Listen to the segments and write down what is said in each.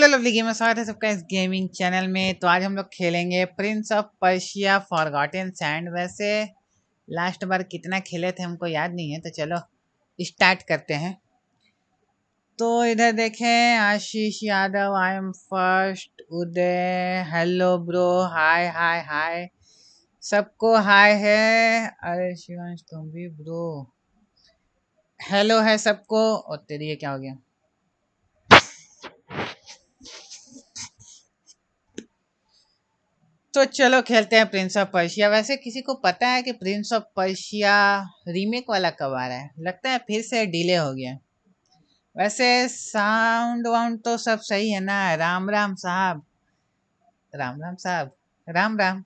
Hello lovely gamer स्वागत है सबका इस गेमिंग चैनल में। तो आज हम लोग खेलेंगे Prince of Persia Forgotten Sand वैसे लास्ट बार कितना खेले थे हमको याद नहीं है तो चलो स्टार्ट करते हैं। तो इधर देखें, Ashish Yadav I am first Uday hello bro hi hi hi सबको हाय है। अरे शिवांश, तुम भी ब्रो हेलो है सबको। और तेरी क्या हो गया? तो चलो खेलते हैं प्रिंस ऑफ़ पर्शिया वैसे किसी को पता है कि प्रिंस ऑफ़ पर्शिया रीमेक वाला कब आ रहा है? लगता है फिर से डिले हो गया। वैसे साउंड वाउंड तो सब सही है ना? राम राम साहब। राम राम साहब। राम राम।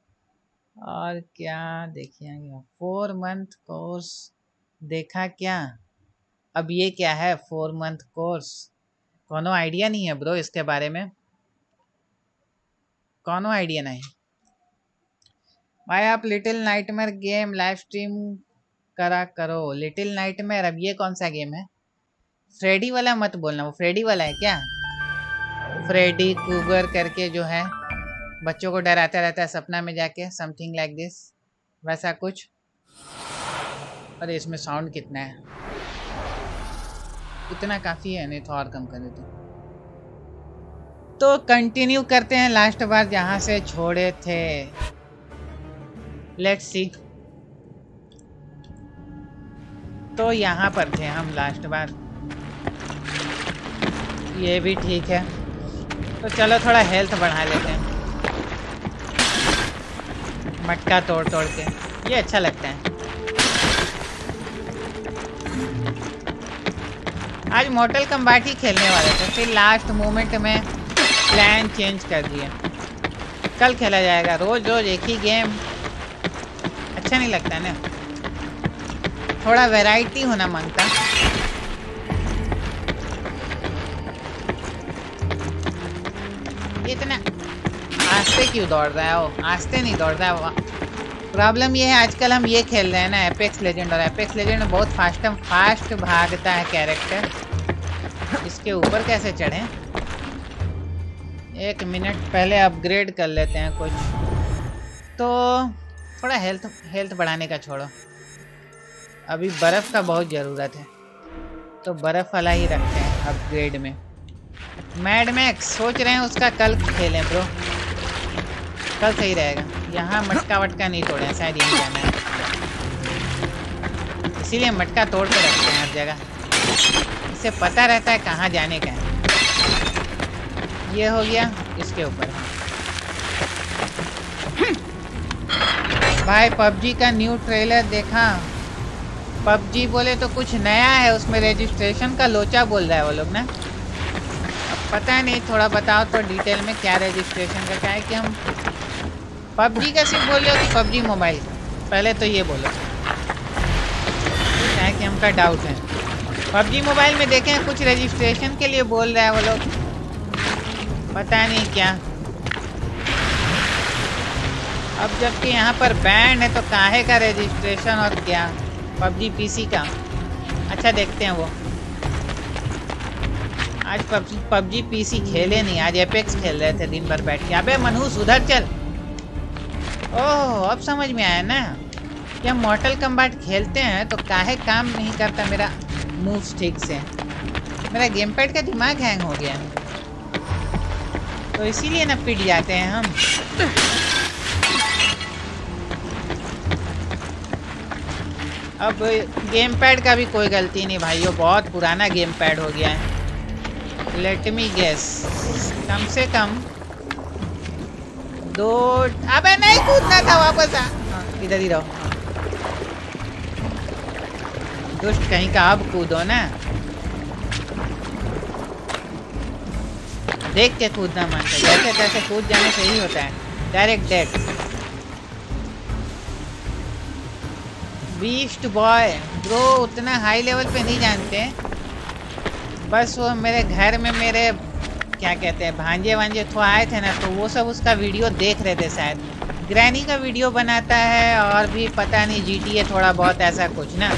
और क्या देखिए फोर मंथ कोर्स देखा क्या? अब ये क्या है? फोर मंथ कोर्स कोनो आइडिया नहीं है ब्रो इसके बारे में। कोनो आइडिया नहीं। भाई आप little nightmare game live stream करा करो। लिटिल नाइटमेयर अब ये कौन सा गेम है? फ्रेडी वाला मत बोलना, वो फ्रेडी वाला है क्या? फ्रेडी कूगर करके जो है, बच्चों को डराता रहता है सपना में जाके समथिंग लाइक दिस वैसा कुछ। अरे इसमें साउंड कितना है? इतना काफ़ी है, नहीं तो और कम कर देते। तो कंटिन्यू करते हैं लास्ट बार जहाँ से छोड़े थे। लेट्स सी तो यहाँ पर थे हम लास्ट बार। ये भी ठीक है। तो चलो थोड़ा हेल्थ बढ़ा लेते हैं। मटका तोड़ तोड़ के। ये अच्छा लगता है। आज मोटल कम्बाट ही खेलने वाले थे। फिर लास्ट मोमेंट में प्लान चेंज कर दिया। कल खेला जाएगा। रोज रोज एक ही गेम अच्छा नहीं लगता ना। थोड़ा वैरायटी होना माँगता। इतना आस्ते क्यों दौड़ रहा है? वो आस्ते नहीं दौड़ रहा है। प्रॉब्लम ये है, आजकल हम ये खेल रहे हैं ना एपेक्स लेजेंड और एपेक्स लेजेंड में बहुत फास्ट फास्ट भागता है कैरेक्टर इसके ऊपर कैसे चढ़े? एक मिनट पहले अपग्रेड कर लेते हैं कुछ। तो थोड़ा हेल्थ हेल्थ बढ़ाने का छोड़ो। अभी बर्फ़ का बहुत ज़रूरत है। तो बर्फ़ वाला ही रखते हैं अपग्रेड में। मैड मैक्स सोच रहे हैं उसका कल खेलें ब्रो कल सही रहेगा। यहाँ मटका वटका नहीं तोड़े, शायद यहीं जाना है। इसीलिए मटका तोड़ के रखते हैं हर जगह। इससे पता रहता है कहाँ जाने का है। ये हो गया इसके ऊपर। भाई, पबजी का न्यू ट्रेलर देखा। पबजी बोले तो कुछ नया है, उसमें रजिस्ट्रेशन का लोचा बोल रहा है वो लोग ना। अब पता नहीं, थोड़ा बताओ तो डिटेल में क्या रजिस्ट्रेशन का, क्या है कि हम पबजी का सिर्फ़ बोल रहे हो कि पबजी मोबाइल पहले तो ये बोलो। क्या है कि हमका डाउट है। पबजी मोबाइल में देखें, कुछ रजिस्ट्रेशन के लिए बोल रहा है वो लोग। पता नहीं क्या। अब जबकि यहाँ पर बैंड है तो काहे का रजिस्ट्रेशन और क्या? पबजी पीसी का। अच्छा देखते हैं वो। आज पबजी पबजी पीसी खेले नहीं, आज एपेक्स खेल रहे थे दिन भर बैठ के। अबे, मनहूस, उधर चल। ओह, अब समझ में आया ना। कि हम मॉटल कम्बाट खेलते हैं तो काहे काम नहीं करता मेरा मूव्स ठीक से? मेरा गेम पैड का दिमाग हैंग हो गया। तो इसीलिए ना पिट जाते हैं हम। अब गेम पैड का भी कोई गलती नहीं भाई भाइयों बहुत पुराना गेम पैड हो गया है। लेट मी गेस कम से कम दो अबे नहीं कूदना था वापस आ। हाँ, इधर ही रहो। दुष्ट कहीं का अब कूदो ना। देख के कूदना मानता जैसे तैसे कूद जाने से ही होता है। Direct dead beast boy bro उतना हाई लेवल पे नहीं जानते। बस वो मेरे घर में मेरे, क्या कहते हैं, भांजे वांजे तो आए थे ना तो वो सब उसका वीडियो देख रहे थे शायद। ग्रैनी का वीडियो बनाता है और भी पता नहीं जीटीए थोड़ा बहुत ऐसा कुछ ना।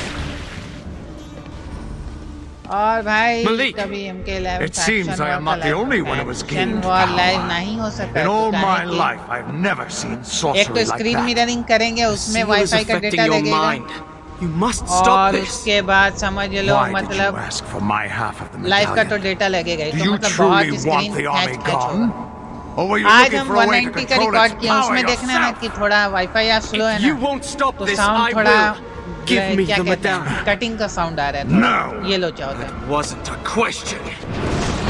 और भाई कभी MK live it seems I am not the only one who was killed जन लाइव नहीं हो सकता in my life I have never seen sorcery like that एक तो स्क्रीन मिररिंग करेंगे उसमें वाईफाई का डाटा लगेगा। You must stop और this. बाद समझ लो मतलब लाइफ का तो डेटा लगेगा तो मतलब बहुत स्क्रीन कैच आज हम 190 का रिकॉर्ड किया उसमें देखना है कि थोड़ा वाईफाई आप स्लो है ना तो साउंड थोड़ा. Give me क्या the कहते हैं? Medallion. कटिंग का साउंड आ रहा है No. ये लो चाहो तो That wasn't a question.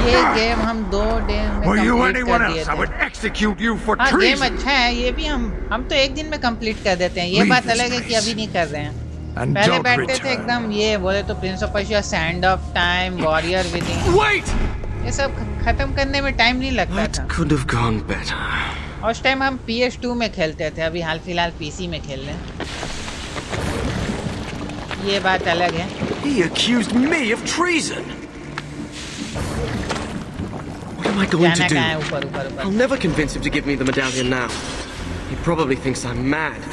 ये गेम हम दो डे में Were you कंप्लीट anyone कर दिए else, I थे। would execute you for हाँ गेम अच्छा है ये भी हम हम तो एक दिन में कंप्लीट कर देते हैं। ये बात अलग है कि अभी नहीं कर रहे हैं। पहले बैठते थे एकदम ये बोले तो Prince of Persia sand of time warrior within Wait! ये सब खत्म करने में टाइम नहीं लगता था। have gone better. और उस टाइम हम पी एस टू में खेलते थे अभी हाल फ़िलहाल पीसी में खेल रहे हैं। ये बात अलग है He accused me of treason. What am I going to do? I'll never convince him to give me the medallion now. He probably thinks I'm mad.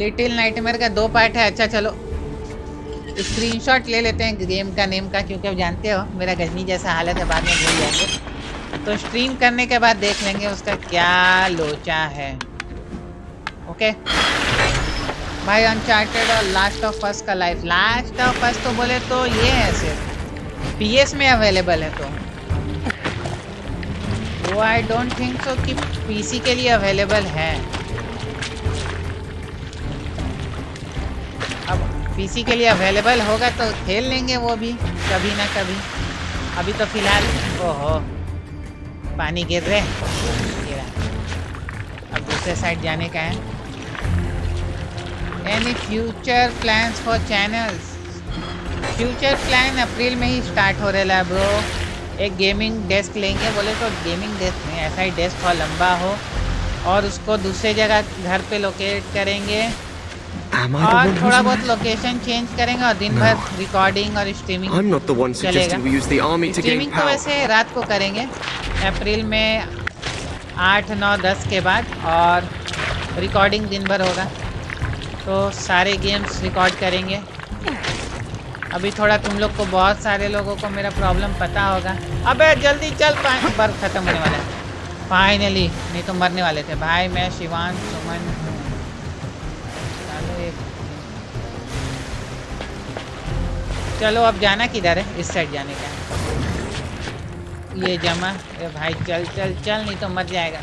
Little nightmare का दो पार्ट है अच्छा चलो स्क्रीनशॉट ले लेते हैं गेम का name का क्योंकि आप जानते हो मेरा गजनी जैसा हालत है बाद में भूल जाएँगे तो स्ट्रीम करने के बाद देख लेंगे उसका क्या लोचा है ओके भाई अनचार्टेड और लास्ट ऑफ़ अस का लाइफ लास्ट ऑफ़ अस तो बोले तो ये है सिर्फ़। पीएस में अवेलेबल है तो। वो आई डोंट थिंक सो कि पीसी के लिए अवेलेबल है। अब पीसी के लिए अवेलेबल होगा तो खेल लेंगे वो भी, कभी ना कभी। अभी तो फ़िलहाल, ओहो, पानी गिर रहे अब दूसरे साइड जाने का है। Any future plans for channels future plan April में ही स्टार्ट हो रहा है ब्रो एक गेमिंग डेस्क लेंगे बोले तो गेमिंग डेस्क नहीं ऐसा ही डेस्क हो लंबा हो. और उसको दूसरे जगह घर पे लोकेट करेंगे. और थोड़ा बहुत लोकेशन चेंज करेंगे और दिन भर रिकॉर्डिंग और streaming I'm not the one suggesting we use the army to gain streaming तो वैसे रात को करेंगे अप्रैल में आठ नौ दस के बाद और रिकॉर्डिंग दिन भर होगा. तो सारे गेम्स रिकॉर्ड करेंगे। अभी थोड़ा तुम लोग को बहुत सारे लोगों को मेरा प्रॉब्लम पता होगा। अबे जल्दी चल बर्फ़ खत्म होने वाला है। फाइनली नहीं तो मरने वाले थे। भाई मैं शिवान, सुमन। चलो एक चलो, अब जाना किधर है? इस साइड जाने का ये जमा। ए भाई, चल चल चल, नहीं तो मर जाएगा।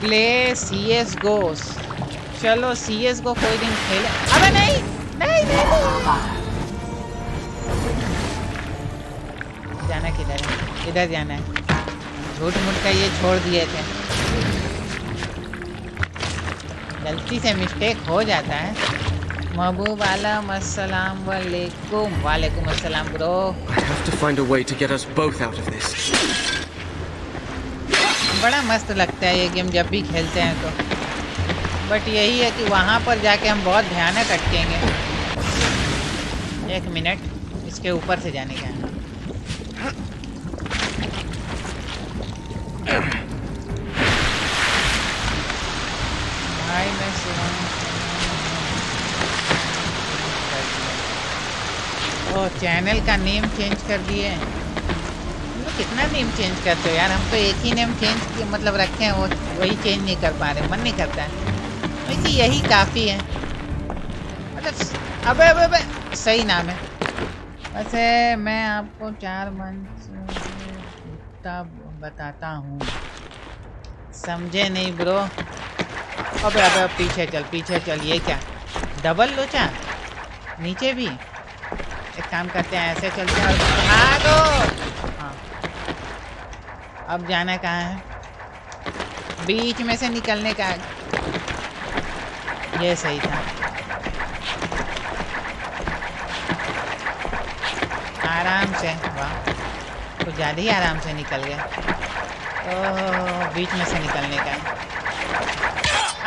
प्ले सी एस गो चलो सी एस गो कोई दिन खेले अबे नहीं नहीं नहीं जाना किधर है इधर जाना है झूठ मूठ का ये छोड़ दिए थे गलती से मिस्टेक हो जाता है महबूब आलम अस्सलाम वालेकुम वालेकुम अस्सलाम bro I have to find a way to get us both out of this. बड़ा मस्त लगता है ये गेम जब भी खेलते हैं तो। बट यही है कि वहाँ पर जाके हम बहुत भयानक अटकेंगे। एक मिनट, इसके ऊपर से जाने का भाई, मैं चैनल का नेम चेंज कर दिए। कितना नेम चेंज करते हो यार, हम तो एक ही नेम चेंज मतलब रखे हैं, वो वही चेंज नहीं कर पा रहे, मन नहीं करता है। यही काफ़ी है। मतलब अबे अबे अबे, सही नाम है। वैसे मैं आपको चार मंथ बताता हूँ। समझे नहीं ब्रो। अबे अबे पीछे चल पीछे चल, ये क्या? डबल लोचा नीचे भी? एक काम करते हैं, ऐसे चलते हैं और भागो अब जाना कहाँ है? बीच में से निकलने का ये सही था। आराम से, वाह। कुछ ज़्यादा ही आराम से निकल गया। ओह बीच में से निकलने का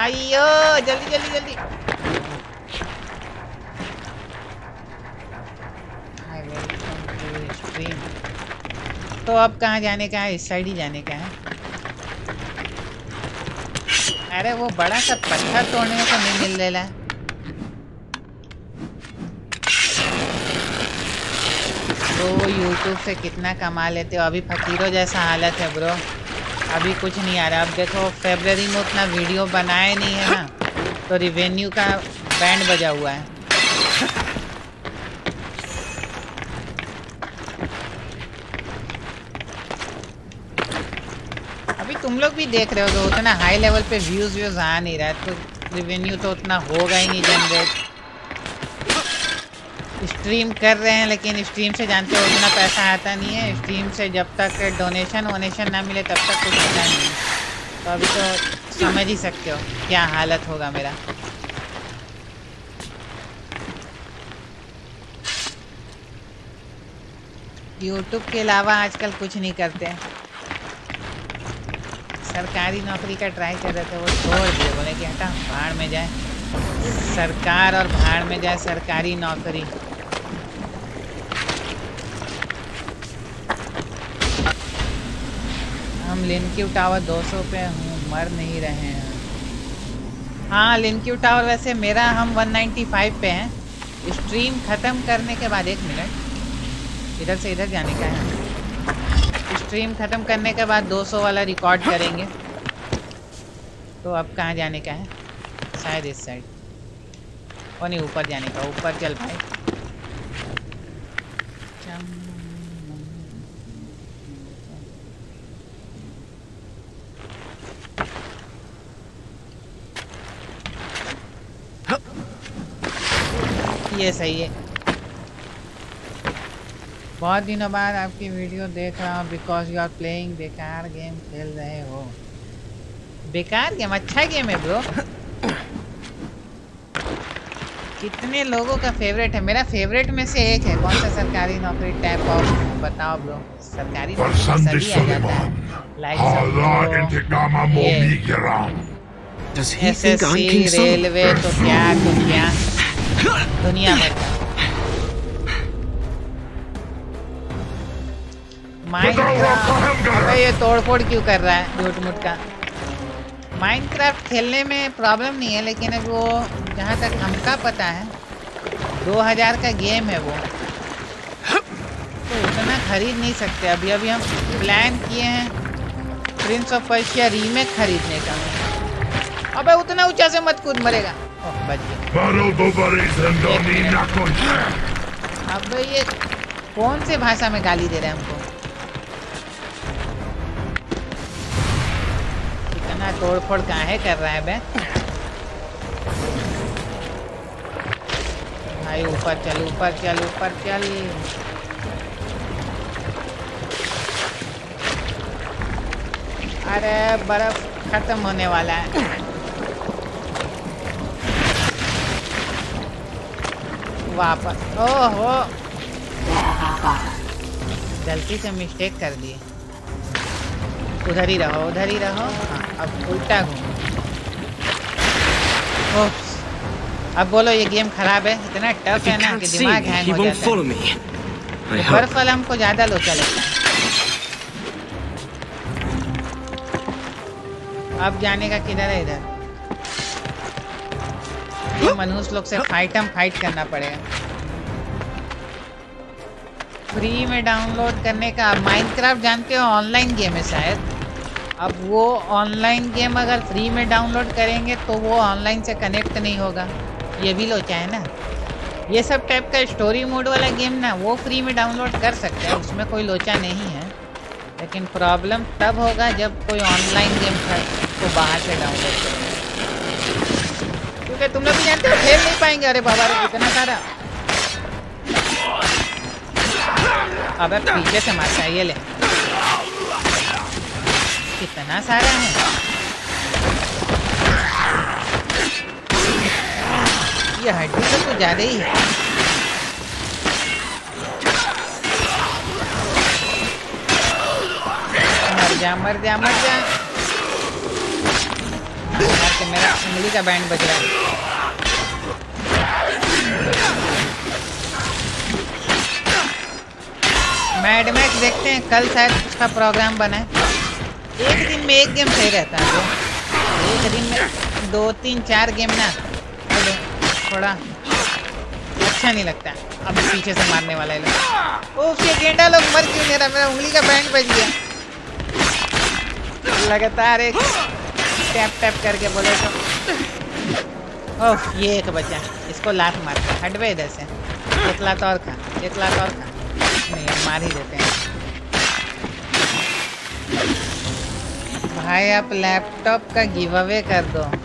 आइयो, जल्दी जल्दी जल्दी। तो अब कहाँ जाने का है? इस साइड ही जाने का है। अरे वो बड़ा सा पत्थर तोड़ने को नहीं मिल रहा है। तो यूट्यूब से कितना कमा लेते हो? अभी फकीरों जैसा हालत है ब्रो अभी कुछ नहीं आ रहा। अब देखो फेबररी में उतना वीडियो बनाए नहीं है ना तो रिवेन्यू का बैंड बजा हुआ है अभी तुम लोग भी देख रहे हो कि उतना हाई लेवल पे व्यूज़ व्यूज़ आ नहीं रहा है तो रिवेन्यू तो उतना होगा ही नहीं जनरेट स्ट्रीम कर रहे हैं, लेकिन स्ट्रीम से जानते हो उतना पैसा आता नहीं है। स्ट्रीम से जब तक डोनेशन वोनेशन ना मिले, तब तक कुछ होता नहीं तो अभी तो समझ ही सकते हो क्या हालत होगा मेरा। यूट्यूब के अलावा आजकल कुछ नहीं करते। सरकारी नौकरी का ट्राई कर रहे थे, वो छोड़ दिए। बोले कि हटा, भाड़ में जाए। सरकार और भाड़ में जाए, सरकारी नौकरी। हम लिनक्यू टावर 200 पे हूँ, मर नहीं रहे हैं। हाँ लिनक्यू टावर वैसे मेरा, हम 195 पे हैं। स्ट्रीम ख़त्म करने के बाद, एक मिनट। इधर से इधर जाने का है। स्ट्रीम ख़त्म करने के बाद 200 वाला रिकॉर्ड करेंगे। तो अब कहाँ जाने का है? शायद इस साइड और नहीं, ऊपर जाने का, ऊपर चल पाए ये सही है। बहुत दिनों बाद आपकी वीडियो देख रहा हूँ बिकॉज़ यू आर प्लेइंग बेकार गेम खेल रहे हो। बेकार गेम अच्छा गेम है ब्रो कितने लोगों का फेवरेट है? मेरा फेवरेट में से एक है। कौन सा सरकारी नौकरी टाइप ऑफ़ बताओ ब्रो सरकारी रेलवे तो, तो क्या तो क्या? दुनिया में माइनक्राफ्ट ये तोड़फोड़ क्यों कर रहा है? झूठ मूठ का। माइनक्राफ्ट खेलने में प्रॉब्लम नहीं है लेकिन अब वो जहाँ तक हमका पता है 2000 का गेम है वो। तो उतना खरीद नहीं सकते। अभी अभी हम प्लान किए हैं प्रिंस ऑफ़ पर्शिया रीमेक खरीदने का। अबे उतना ऊँचा से मत कूद मरेगा। ओह बच गया. अबे ये कौन से भाषा में गाली दे रहे हैं हमको? इतना तोड़फोड़ काहे कर रहा है बे? भाई, ऊपर चल ऊपर चल ऊपर चल। अरे, बर्फ़ खत्म होने वाला है। वापस। ओहो। गलती से मिस्टेक कर दिए उधर ही रहो, उधर ही रहो। अब उल्टा घूमो। अब बोलो ये गेम खराब है। इतना टफ है ना कि दिमाग हैंग हो जाता है। तो बर्फ़ वाला हमको ज़्यादा लोचा लगता है। अब जाने का किधर है इधर? ये मनुष्य लोग से फाइट हम फाइट करना पड़ेगा फ्री में डाउनलोड करने का माइनक्राफ्ट जानते हो? ऑनलाइन गेम है शायद। अब वो ऑनलाइन गेम अगर फ्री में डाउनलोड करेंगे तो वो ऑनलाइन से कनेक्ट नहीं होगा। ये भी लोचा है ना? ये सब टाइप का स्टोरी मोड वाला गेम ना, वो फ्री में डाउनलोड कर सकते हैं, उसमें कोई लोचा नहीं है। लेकिन प्रॉब्लम तब होगा जब कोई ऑनलाइन गेम को बाहर से डाउनलोड करेगा। क्योंकि तुम लोग भी जानते हो, खेल नहीं पाएँगे। अरे बाबा रे इतना सारा। अबे पीछे से मारता है। ये ले कितना सारा है? यह हड्डी तो कुछ ज़्यादा ही है। मर जा मर जा मर जा। मेरा उंगली का बैंड बज रहा है। मैड मैक्स देखते हैं, कल शायद उसका प्रोग्राम बना है। एक दिन में एक गेम सही रहता है तो एक दिन में दो, तीन, चार गेम ना थोड़ा अच्छा नहीं लगता। अब पीछे से मारने वाला है लोग। ओ ये गेंडा लोग मर क्यों रहा? मेरा उंगली का बैंड बज गया। लगातार एक टैप टैप करके बोले तो। ओह, ये एक बचा। इसको लात मारते हट बे इधर से। एक लात और खा। एक लात और खा। नहीं, मार ही देते हैं। भाई, आप लैपटॉप का गिव अवे कर दो।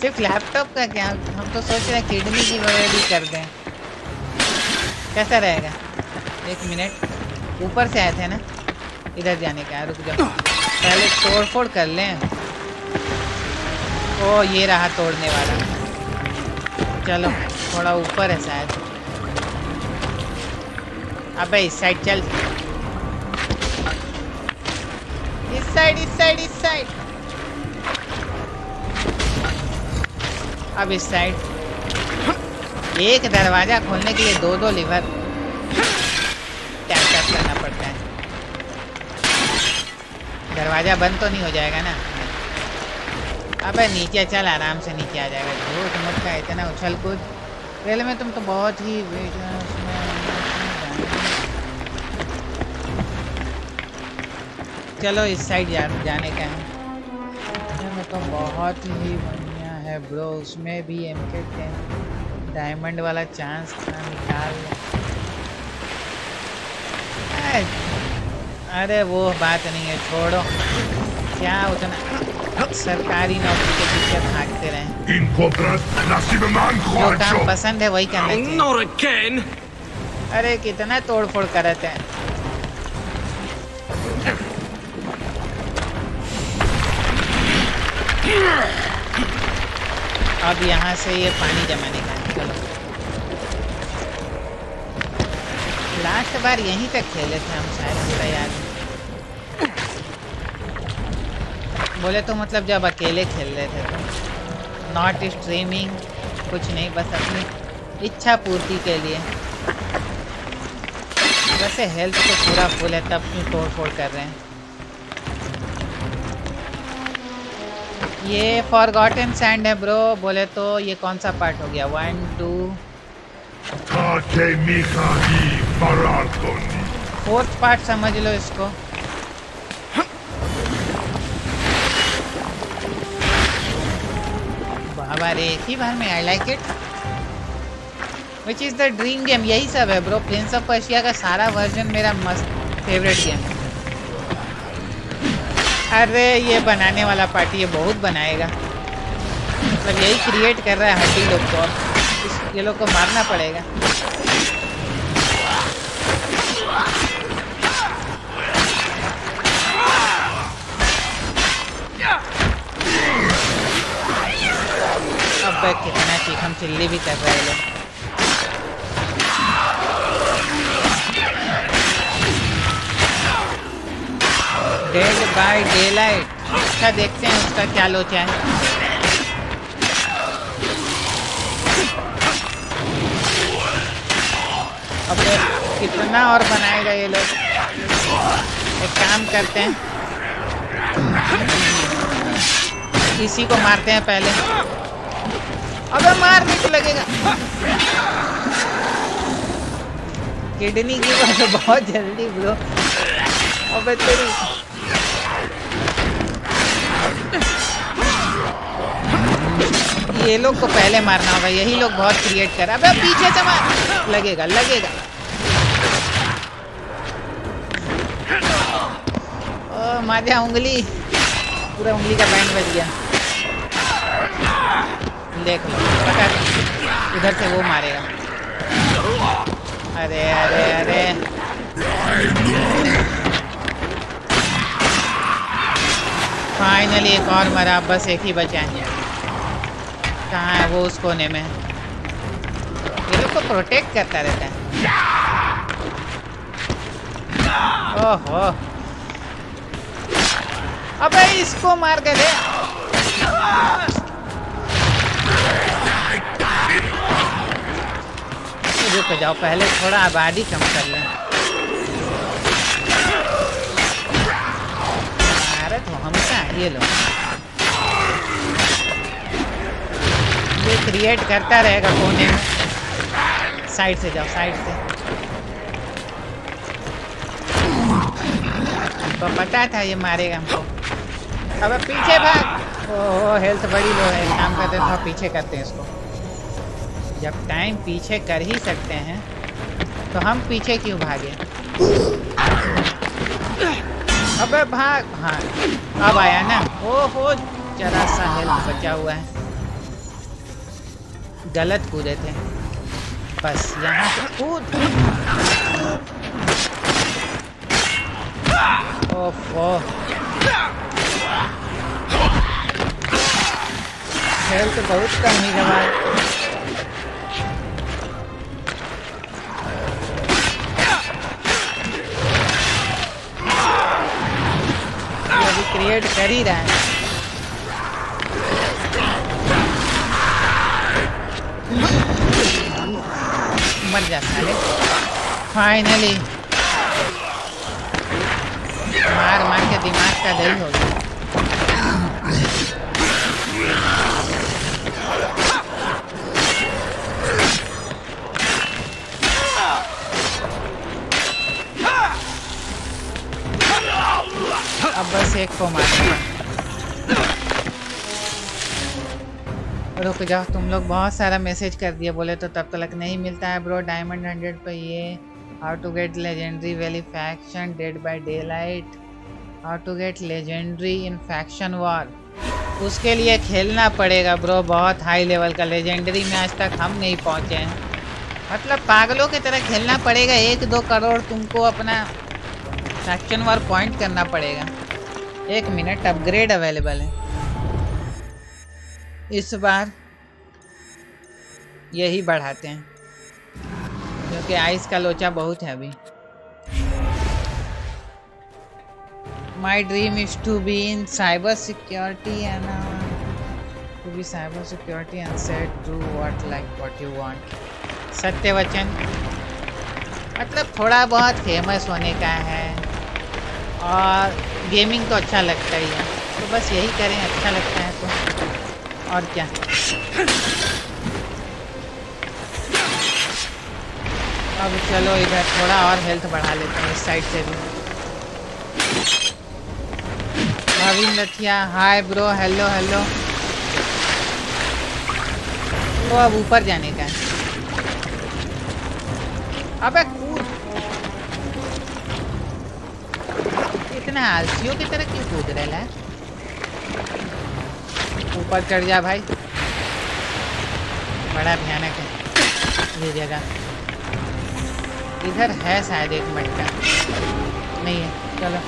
सिर्फ़ लैपटॉप का क्या? हम तो सोच रहे हैं किडनी गिव अवे भी कर दें। कैसा रहेगा? एक मिनट ऊपर से आए थे ना? इधर जाने का, रुक जाओ। पहले तोड़ फोड़ कर लें। ओ, ये रहा तोड़ने वाला। चलो, थोड़ा ऊपर है शायद। अबे, इस साइड चल। साइड, इस साइड इस साइड। अब इस साइड। एक दरवाज़ा खोलने के लिए दो दो लिवर टैप करना पड़ता है। दरवाज़ा बंद तो नहीं हो जाएगा ना? अबे नीचे चल, आराम से नीचे आ जाएगा। झूठ मुठ का इतना उछल कूद रेल में तुम तो बहुत ही चलो इस साइड जा, जाने का है। में तो बहुत ही बढ़िया है ब्रो उसमें भी एम के टेन डायमंड वाला चांस था निकाल अरे, अरे वो बात नहीं है छोड़ो। क्या उतना सरकारी नौकरी के पीछे भागते रहे। जो काम पसंद है वही करना चाहिए। अरे कितना तोड़ फोड़ करते हैं। अब यहाँ से ये पानी जमाने का चलो। लास्ट बार यहीं तक खेले थे हम शायद पूरा याद बोले तो मतलब जब अकेले खेल रहे थे तो। नॉट स्ट्रीमिंग कुछ नहीं, बस अपनी इच्छा पूर्ति के लिए। वैसे हेल्थ तो पूरा फुल है, तब क्यों तोड़ फोड़ कर रहे हैं। ये फॉरगॉटन सैंड है ब्रो बोले तो ये कौन सा पार्ट हो गया? One two. फोर्थ पार्ट समझ लो इसको. बाबा रे एक ही बार में I like it which is the dream game यही सब है ब्रो प्रिंस ऑफ़ पर्शिया का सारा वर्जन मेरा मस्त फेवरेट गेम है. अरे, ये बनाने वाला पार्टी ये बहुत बनाएगा। मतलब यही क्रिएट कर रहा है हड्डी लोग को। ये लोग को मारना पड़ेगा। अब कितना चिकन चिल्ली भी कर रहे हैं। लोग डेड बाय डे लाइट अच्छा देखते हैं, उसका क्या लोचा है। अब कितना और बनाएगा ये लोग? एक काम करते हैं। इसी को मारते हैं पहले। अबे मार नहीं तो लगेगा। किडनी की वजह बहुत जल्दी ब्रो अबे तेरी ये लोग को पहले मारना होगा, यही लोग बहुत क्रिएट कर। अबे पीछे से मार। लगेगा लगेगा। ओ माजा उंगली। पूरा उंगली का बैंड बज गया। देख लो उधर से वो मारेगा। अरे अरे अरे। फाइनली एक और मरा, बस एक ही बचा है। कहाँ है? वो उस कोने में ये लोग को प्रोटेक्ट करता रहता है। ओहो। अबे इसको मार के दे। रुक जाओ, पहले थोड़ा आबादी कम कर लें। तो हम क्या ये लो ये क्रिएट करता रहेगा कोने में साइड से जाओ साइड से। तो पता था ये मारेगा हमको। अब पीछे भाग। ओह हेल्थ बड़ी लो है, काम करते हैं थोड़ा पीछे करते हैं इसको। जब टाइम पीछे कर ही सकते हैं तो हम पीछे क्यों भागे? अबे भाग। हाँ अब आया ना। ओहो जरा सा हेल्थ बचा हुआ है। गलत कूदे थे। बस यहाँ से कूद। ओफो हेल्थ बहुत कम ही गवा अभी क्रिएट कर ही रहा है। मर जा साले फाइनली मार मार के दिमाग का दही हो गया। अब बस एक को मारना। रुक जाओ। तुम लोग बहुत सारा मैसेज कर दिए बोले तो तब तक नहीं मिलता है ब्रो डायमंड हंड्रेड पे ये how to get legendary valley faction dead by daylight how to get legendary in faction war उसके लिए खेलना पड़ेगा ब्रो बहुत हाई लेवल का लेजेंडरी में आज तक हम नहीं पहुँचे हैं। मतलब पागलों की तरह खेलना पड़ेगा। एक दो करोड़ तुमको अपना फैक्शन वॉर पॉइंट करना पड़ेगा। एक मिनट अपग्रेड अवेलेबल है। इस बार यही बढ़ाते हैं। क्योंकि आइस का लोचा बहुत है अभी। My dream is to be in cyber security and to be cyber security and set do what like what you want सत्य वचन। मतलब थोड़ा बहुत फ़ेमस होने का है। और गेमिंग तो अच्छा लगता ही है। तो बस यही करें अच्छा लगता है तो। और क्या अब चलो इधर थोड़ा और हेल्थ बढ़ा लेते हैं, इस साइड से भी। Bhavin Lathiya hi bro hello hello तो अब ऊपर जाने का है। अबे कूद। इतना आलसियों की तरह क्यों कूद रहा है? ऊपर चढ़ जा भाई। बड़ा भयानक है। ये जगह। इधर है शायद एक मटका नहीं है। चलो।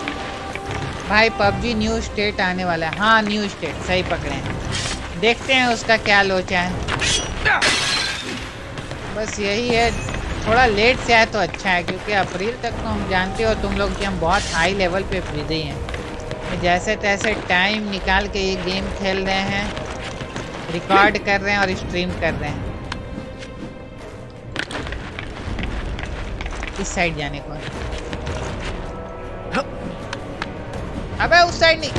भाई, पबजी न्यू स्टेट आने वाला है। हाँ न्यू स्टेट। सही पकड़े हैं। देखते हैं उसका क्या लोचा है। बस यही है। थोड़ा लेट से आए तो अच्छा है, क्योंकि अप्रैल तक तो हम जानते हो तुम लोग कि हम बहुत हाई लेवल पे बिज़ी हैं। जैसे तैसे टाइम निकाल के ये गेम खेल रहे हैं। रिकॉर्ड कर रहे हैं और स्ट्रीम कर रहे हैं। इस साइड जाने को। अबे उस साइड नहीं।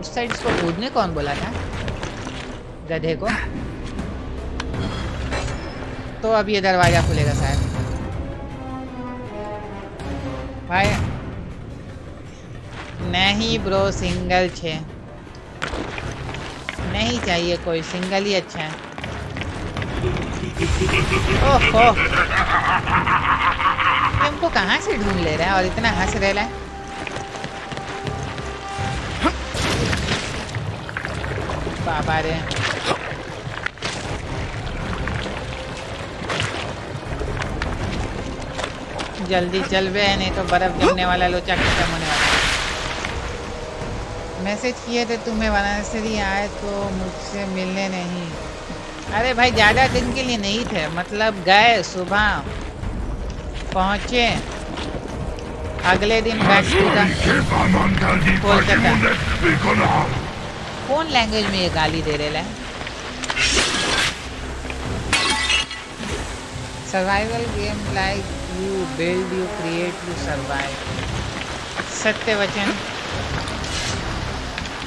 उस साइड इसको कूदने कौन बोला था? गधे को। तो अब ये दरवाज़ा खुलेगा शायद। भाई नहीं ब्रो, सिंगल छे। नहीं चाहिए कोई, सिंगल ही अच्छा है। ओहो। हमको कहाँ से ढूंढ ले रहा है और इतना हंस रहा है? बाबा रे। जल्दी चल बे, नहीं तो बर्फ़ जमने वाला लोचा खत्म होने वाला मैसेज किए थे तुम्हें वाराणसी आए तो मुझसे मिलने नहीं। अरे भाई ज़्यादा दिन के लिए नहीं थे मतलब गए सुबह पहुँचे। अगले दिन कोलकाता। कौन लैंग्वेज में ये गाली दे रहे हैं? Survival game like you build you create you survive सत्य वचन।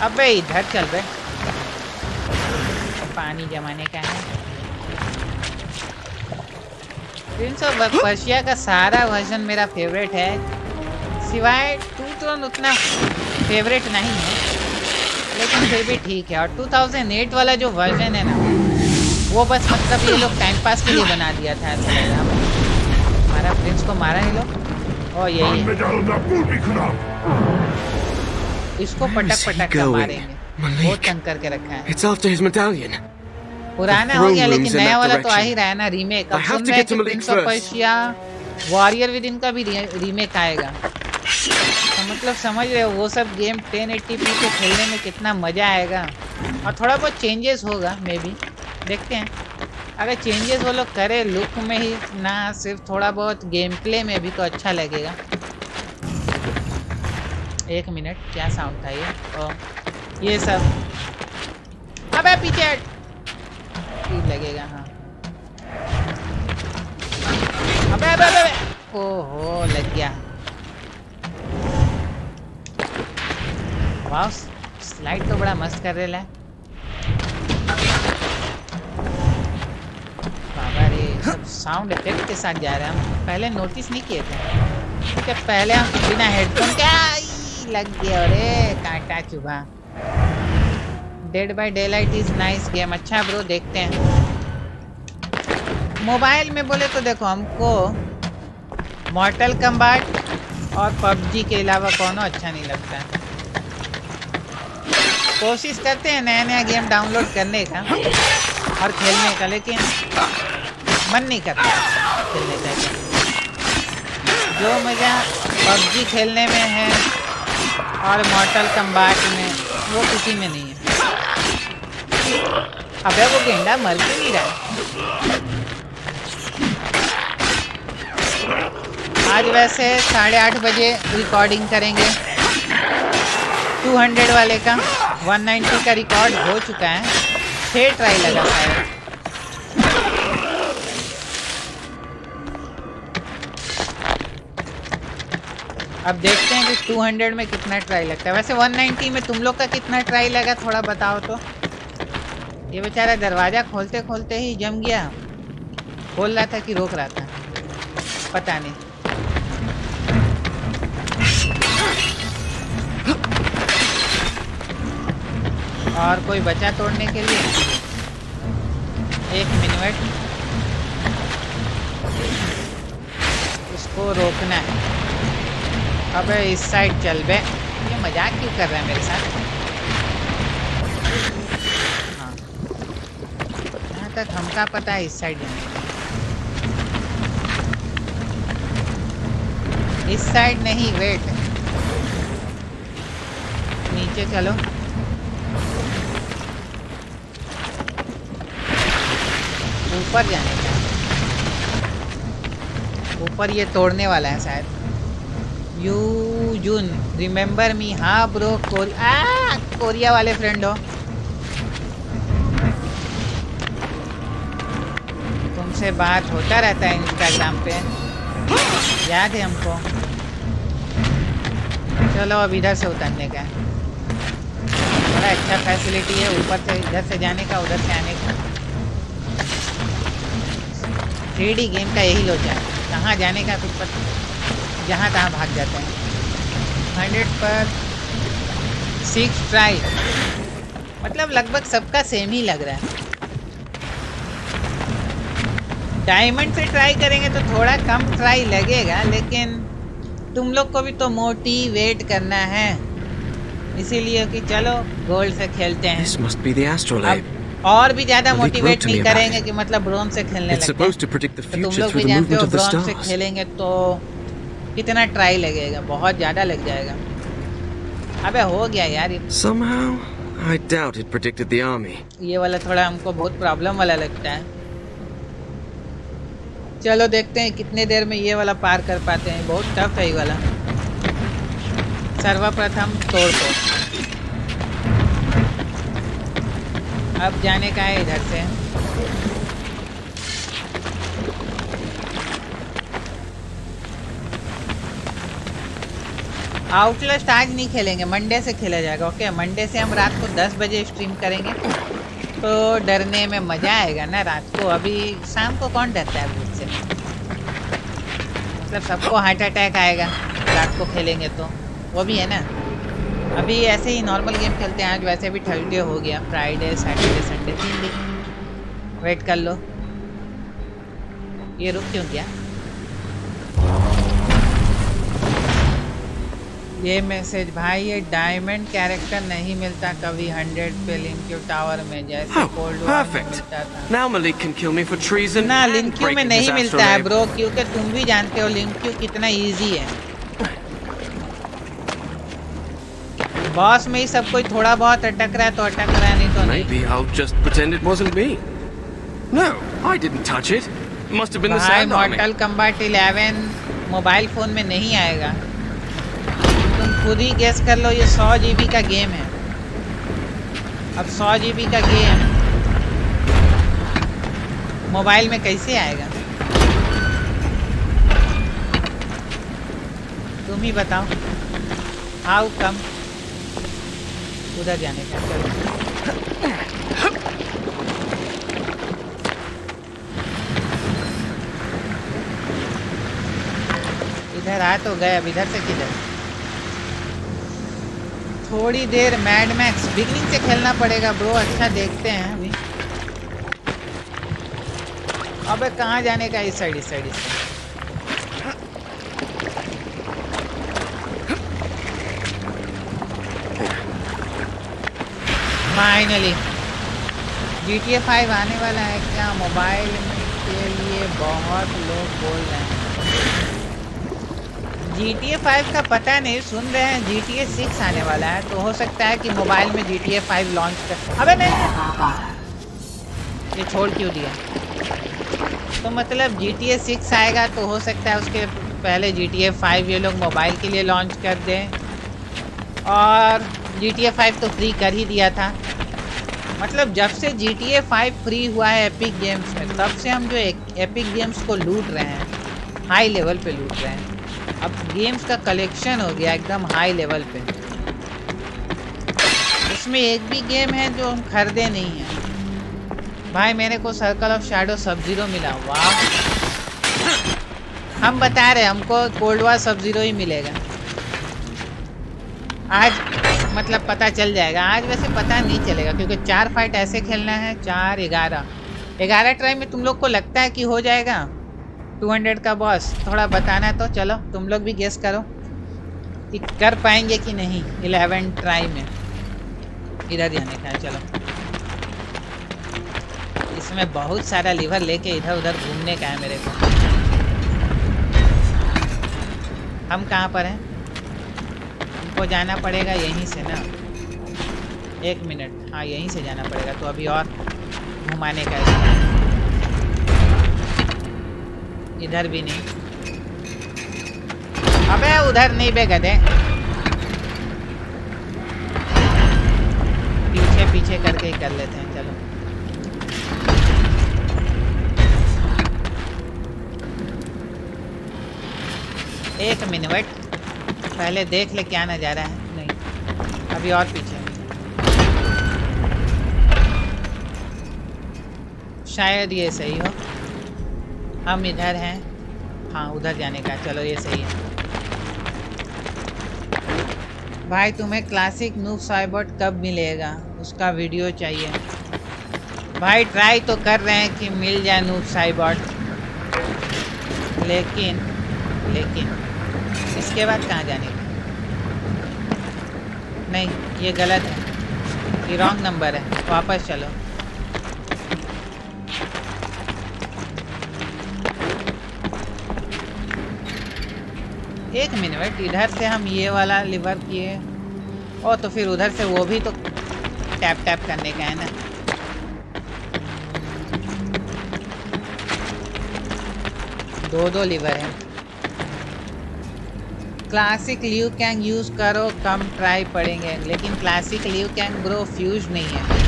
अबे इधर चल बे पानी जमाने का है। प्रिंस पर्शिया का सारा वर्जन मेरा फेवरेट है। सिवाय टू तो उतना फेवरेट नहीं है। लेकिन फिर भी ठीक है। और 2008 वाला जो वर्जन है ना वो बस मतलब ये लोग टाइम पास के लिए बना दिया था। ऐसा लग रहा हमारा प्रिंस को मारा ये लोग। और यही है! इसको पटक पटक कर मारेंगे। बहुत तंग करके रखा है। It's after his medallion. पुराना हो गया लेकिन नया वाला तो आ ही रहा है ना रीमेक अब सुन रहे हैं कि Prince of Persia warrior within का भी रीमेक आएगा। तो मतलब समझ रहे हो वो सब गेम 1080p पे खेलने में कितना मज़ा आएगा। और थोड़ा बहुत चेंजेस होगा मे बी देखते हैं। अगर चेंजेस वो लोग करे लुक में ही ना सिर्फ़ थोड़ा बहुत गेम प्ले में भी तो अच्छा लगेगा। एक मिनट क्या साउंड था ये? ओ, ये सब। अबे पीछे लगेगा हाँ। अबे अबे अबे अबे। ओहो लग गया। वाह स्लाइड तो बड़ा मस्त कर रहे है। सब साउंड इफ़ेक्ट के साथ जा रहे हैं। हम पहले नोटिस नहीं किए थे। ठीक पहले हम बिना हेडफोन के आई, लग गया, अरे, कांटा चुभा dead by daylight is nice game अच्छा ब्रो देखते हैं। मोबाइल में बोले तो देखो, हमको मॉर्टल कम्बाट और पबजी के अलावा कोनो अच्छा नहीं लगता। कोशिश करते हैं नया नया गेम डाउनलोड करने का, और खेलने का, लेकिन मन नहीं करता खेलने का। जो मज़ा पबजी खेलने में है और मॉर्टल कम्बाट में वो किसी में नहीं है। अबे वो गेंडा मर क्यों नहीं रहा है? आज वैसे साढ़े आठ बजे रिकॉर्डिंग करेंगे। 200 वाले का 190 का रिकॉर्ड हो चुका है। छः ट्राई लगा शायद अब देखते हैं कि 200 में कितना ट्राई लगता है। वैसे 190 में तुम लोग का कितना ट्राई लगा, थोड़ा बताओ तो। ये बेचारा दरवाज़ा खोलते खोलते ही जम गया। खोल रहा था कि रोक रहा था। पता नहीं। और कोई बचा तोड़ने के लिए? एक मिनट। इसको रोकना है। अबे इस साइड चल बे। ये मज़ाक क्यों कर रहा है मेरे साथ? हाँ। यहाँ तक हमका पता है इस साइड जाने। इस साइड नहीं वेट नीचे चलो। ऊपर जाने का। ऊपर ये तोड़ने वाला है शायद। यू जून रिमेम्बर मी हाँ ब्रो कोरिया कोरिया वाले फ्रेंड हो। तुमसे बात होता रहता है इंस्टाग्राम पे। याद है हमको। चलो, अब इधर से उतरने का। बड़ा अच्छा फैसिलिटी है, ऊपर से, इधर से जाने का, उधर से आने का। थ्री गेम का यही लोचा है। कहाँ जाने का कुछ पता? जहाँ तहाँ भाग जाते हैं। हंड्रेड पर सिक्स ट्राई मतलब लगभग सबका सेम ही लग रहा है। डायमंड से ट्राई करेंगे तो थोड़ा कम ट्राई लगेगा लेकिन तुम लोग को भी तो मोटिवेट करना है। इसीलिए कि चलो गोल्ड से खेलते हैं। This must be the astrolabe. और भी ज़्यादा मोटिवेट नहीं करेंगे. कि मतलब ब्रोंज से खेलने लगते हैं। तो तुम लोग भी जानते हो ब्रोंज से खेलेंगे तो कितना ट्राई लगेगा बहुत ज़्यादा लग जाएगा। अबे हो गया यार ये- Somehow, I doubt it predicted the army. ये वाला थोड़ा हमको बहुत प्रॉब्लम वाला लगता है। चलो देखते हैं कितने देर में ये वाला पार कर पाते हैं। बहुत टफ है ये वाला। सर्वप्रथम तोड़ को अब जाने का है इधर से। आउटलस्ट आज नहीं खेलेंगे, मंडे से खेला जाएगा ओके मंडे से हम रात को 10 बजे स्ट्रीम करेंगे तो डरने में मज़ा आएगा ना रात को? अभी शाम को कौन डरता है भूत से मतलब सबको हार्ट अटैक आएगा, रात को खेलेंगे तो। वो भी है ना? अभी ऐसे ही नॉर्मल गेम खेलते हैं, आज वैसे भी थर्सडे हो गया फ्राइडे सैटरडे संडे तीन दिन। वेट कर लो। ये रुक क्यों गया? ये मैसेज भाई ये डायमंड कैरेक्टर नहीं मिलता कभी हंड्रेड पे लिंक्यू टावर में जैसे कोल्ड वॉर में मिलता था Now Malik can kill me for treason ना लिंक्यू में नहीं मिलता है ब्रो क्योंकि तुम भी जानते हो लिंक्यू कितना इजी है बॉस में ही सब कोई थोड़ा बहुत अटक रहा है तो अटक रहा है नहीं तो नहीं Maybe I'll just pretend it wasn't me. No, I didn't touch it. It must have been the भाई Sand Army. Mortal Kombat 11 mobile phone में नहीं आएगा खुद ही गैस कर लो, ये 100 जीबी का गेम है। अब 100 जीबी का गेम मोबाइल में कैसे आएगा? तुम ही बताओ हाउ कम उधर जाने का इधर आ तो गए, अब इधर से किधर? थोड़ी देर मैड मैक्स बिगनिंग से खेलना पड़ेगा ब्रो अच्छा देखते हैं अभी। अबे कहाँ जाने का इस साइड इस साइड इस side finally G T A five आने वाला है क्या? मोबाइल के लिए बहुत लोग बोल रहे हैं। जी टी ए फाइव का पता नहीं, सुन रहे हैं जी टी ए सिक्स आने वाला है तो हो सकता है कि मोबाइल में G T A five launch कर अबे नहीं, ये छोड़ क्यों दिया? तो मतलब जी टी ए सिक्स आएगा तो हो सकता है उसके पहले जी टी ए फाइव ये लोग मोबाइल के लिए लॉन्च कर दें। और जी टी ए फाइव तो फ्री कर ही दिया था। मतलब जब से G T A five free हुआ है एपिक गेम्स में, तब से हम जो एपिक गेम्स को लूट रहे हैं हाई लेवल पे लूट रहे हैं। अब गेम्स का कलेक्शन हो गया एकदम हाई लेवल पे। उसमें एक भी गेम है जो हम खरीदे नहीं हैं। भाई, मेरे को circle of shadow sub zero मिला। वाह। हम बता रहे हमको कोल्ड वार सब ज़ीरो ही मिलेगा। आज मतलब पता चल जाएगा। आज वैसे पता नहीं चलेगा, क्योंकि चार फाइट ऐसे खेलना है, चार ग्यारह। ग्यारह ट्राई में तुम लोग को लगता है कि हो जाएगा। टू हंड्रेड का बॉस, थोड़ा बताना है तो चलो, तुम लोग भी गेस करो कि कर पाएँगे कि नहीं इलेवन ट्राई में। इधर जाने का है, चलो। इसमें बहुत सारा लीवर लेके इधर उधर घूमने का है मेरे को। हम कहाँ पर हैं? हमको जाना पड़ेगा यहीं से ना। एक मिनट। हाँ यहीं से जाना पड़ेगा तो अभी और घुमाने का है। इधर भी नहीं। अबे, उधर नहीं बे गधे। पीछे पीछे करके ही कर लेते हैं, चलो। एक मिनट। पहले देख ले क्या नज़ारा है। नहीं, अभी और पीछे। शायद ये सही हो। हम इधर हैं। हाँ उधर जाने का। चलो, ये सही है। भाई, तुम्हें क्लासिक नूब साइबर्ट कब मिलेगा? उसका वीडियो चाहिए। भाई ट्राई तो कर रहे हैं कि मिल जाए नूब साइबर्ट लेकिन लेकिन, इसके बाद कहाँ जाने का? नहीं, ये गलत है। ये रॉन्ग नंबर है। वापस चलो। एक मिनट इधर से हम ये वाला लिवर किए। और तो फिर उधर से वो भी तो टैप टैप करने का है ना। दो दो लिवर है। क्लासिक ल्यू कैंग यूज़ करो, कम ट्राई पड़ेंगे। लेकिन classic Liu Kang bro fuse नहीं है।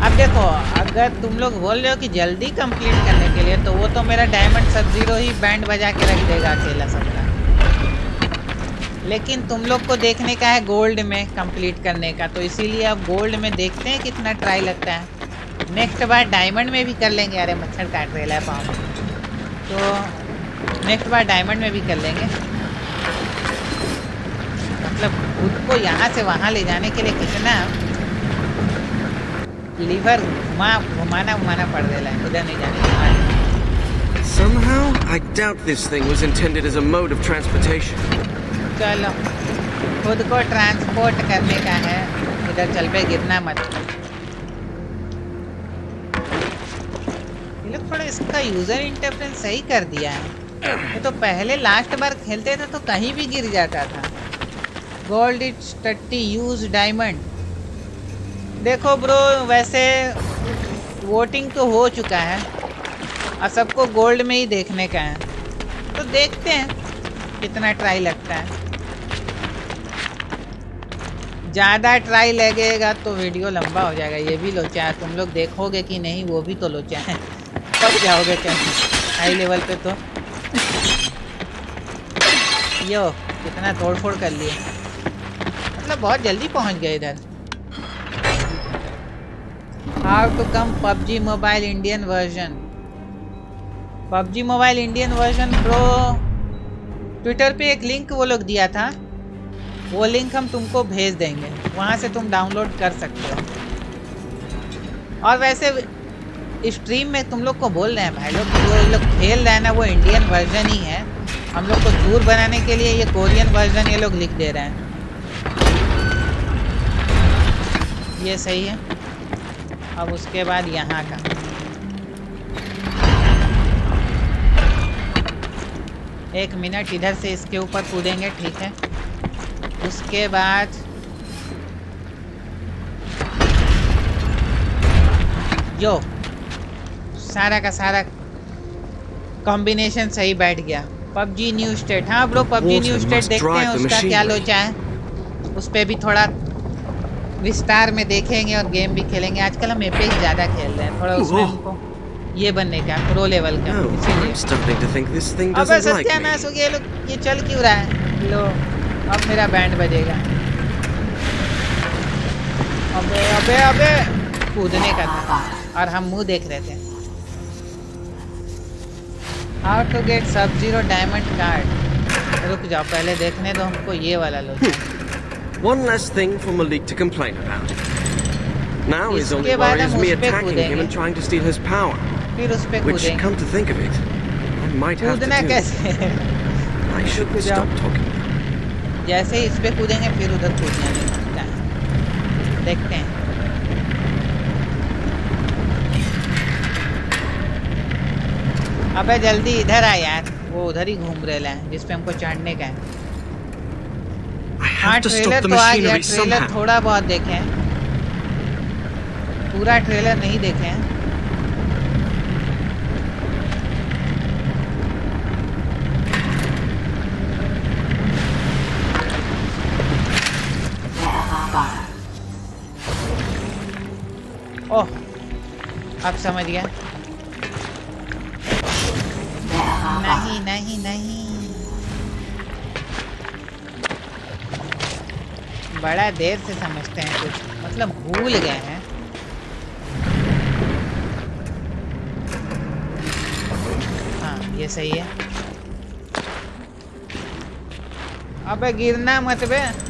अब देखो, अगर तुम लोग बोल रहे हो कि जल्दी कंप्लीट करने के लिए तो वो तो मेरा डायमंड सब ज़ीरो ही बैंड बजा के रख देगा अकेला सबका लेकिन तुम लोग को देखने का है गोल्ड में कंप्लीट करने का तो इसीलिए अब गोल्ड में देखते हैं कितना ट्राई लगता है। नेक्स्ट बार डायमंड में भी कर लेंगे। अरे मच्छर काट रहे है पाँव तो नेक्स्ट बार डायमंड में भी कर लेंगे। मतलब खुद को यहाँ से वहाँ ले जाने के लिए कितना लीवर घुमा घुमाना घुमाना पड़ रहा है। उधर नहीं जाने Somehow, I doubt this thing was intended as a mode of transportation. चलो खुद को ट्रांसपोर्ट करने का है। इधर चल पे गिरना मत। ये लोग थोड़ा इसका यूज़र इंटरफेरेंस सही कर दिया है। ये तो पहले लास्ट बार खेलते थे तो कहीं भी गिर जाता था। गोल्ड इट टट्टी यूज़ डायमंड देखो ब्रो वैसे वोटिंग तो हो चुका है। और सबको गोल्ड में ही देखने का है। तो देखते हैं कितना ट्राई लगता है। ज़्यादा ट्राई लगेगा तो वीडियो लंबा हो जाएगा। ये भी लोचा है, तुम लोग देखोगे कि नहीं, वो भी तो लोचा है। कब जाओगे क्या हाई लेवल पे तो। यो, कितना तोड़ फोड़ कर लिए। मतलब बहुत जल्दी पहुँच गए इधर। How to come PUBG mobile Indian version? PUBG mobile Indian version pro Twitter पे एक लिंक वो लोग दिया था। वो लिंक हम तुमको भेज देंगे। वहाँ से तुम डाउनलोड कर सकते हो। और वैसे स्ट्रीम में तुम लोग को बोल रहे हैं, भाई लोग, जो लोग खेल रहे हैं ना, वो इंडियन वर्जन ही है। हम लोग को दूर बनाने के लिए ये कोरियन वर्जन ये लोग लिख दे रहे हैं। ये सही है। अब उसके बाद यहाँ का। एक मिनट, इधर से इसके ऊपर कूदेंगे, ठीक है? उसके बाद जो सारा का सारा कॉम्बिनेशन सही बैठ गया। पबजी न्यू स्टेट हाँ ब्रो पबजी न्यू स्टेट देखते हैं उसका क्या लोचा है। उस पर भी थोड़ा विस्तार में देखेंगे और गेम भी खेलेंगे। आजकल हम एपेक्स ज़्यादा खेल रहे हैं थोड़ा उसमें हमको ये बनने का प्रो लेवल का No, इसीलिए। अबे सत्यानाश हो गया ये लोग ये चल क्यों रहा है? लो। अब मेरा बैंड बजेगा अबे अबे अबे कूदने का था और हम मुँह देख रहे थे how to get sub zero diamond card रुक जाओ पहले देखने दो हमको ये वाला लो One less thing for Malik to complain about. Now his only worry is me attacking him and trying to steal his power. Which, come to think of it, I might have to do. I shouldn't stop talking. जैसे ही इस पे कूदेंगे फिर उधर कूदना नहीं लगता है। देखते हैं। अबे जल्दी इधर आ यार। वो उधर ही घूम रहे हैं जिस पे हमको चढ़ने का है। हाँ ट्रेलर तो आ गया ट्रेलर थोड़ा बहुत देखे हैं। पूरा ट्रेलर नहीं देखे हैं। अब समझ गया। नहीं नहीं नहीं। बड़ा देर से समझते हैं कुछ। मतलब भूल गए हैं। हाँ ये सही है। अबे, गिरना मत बे।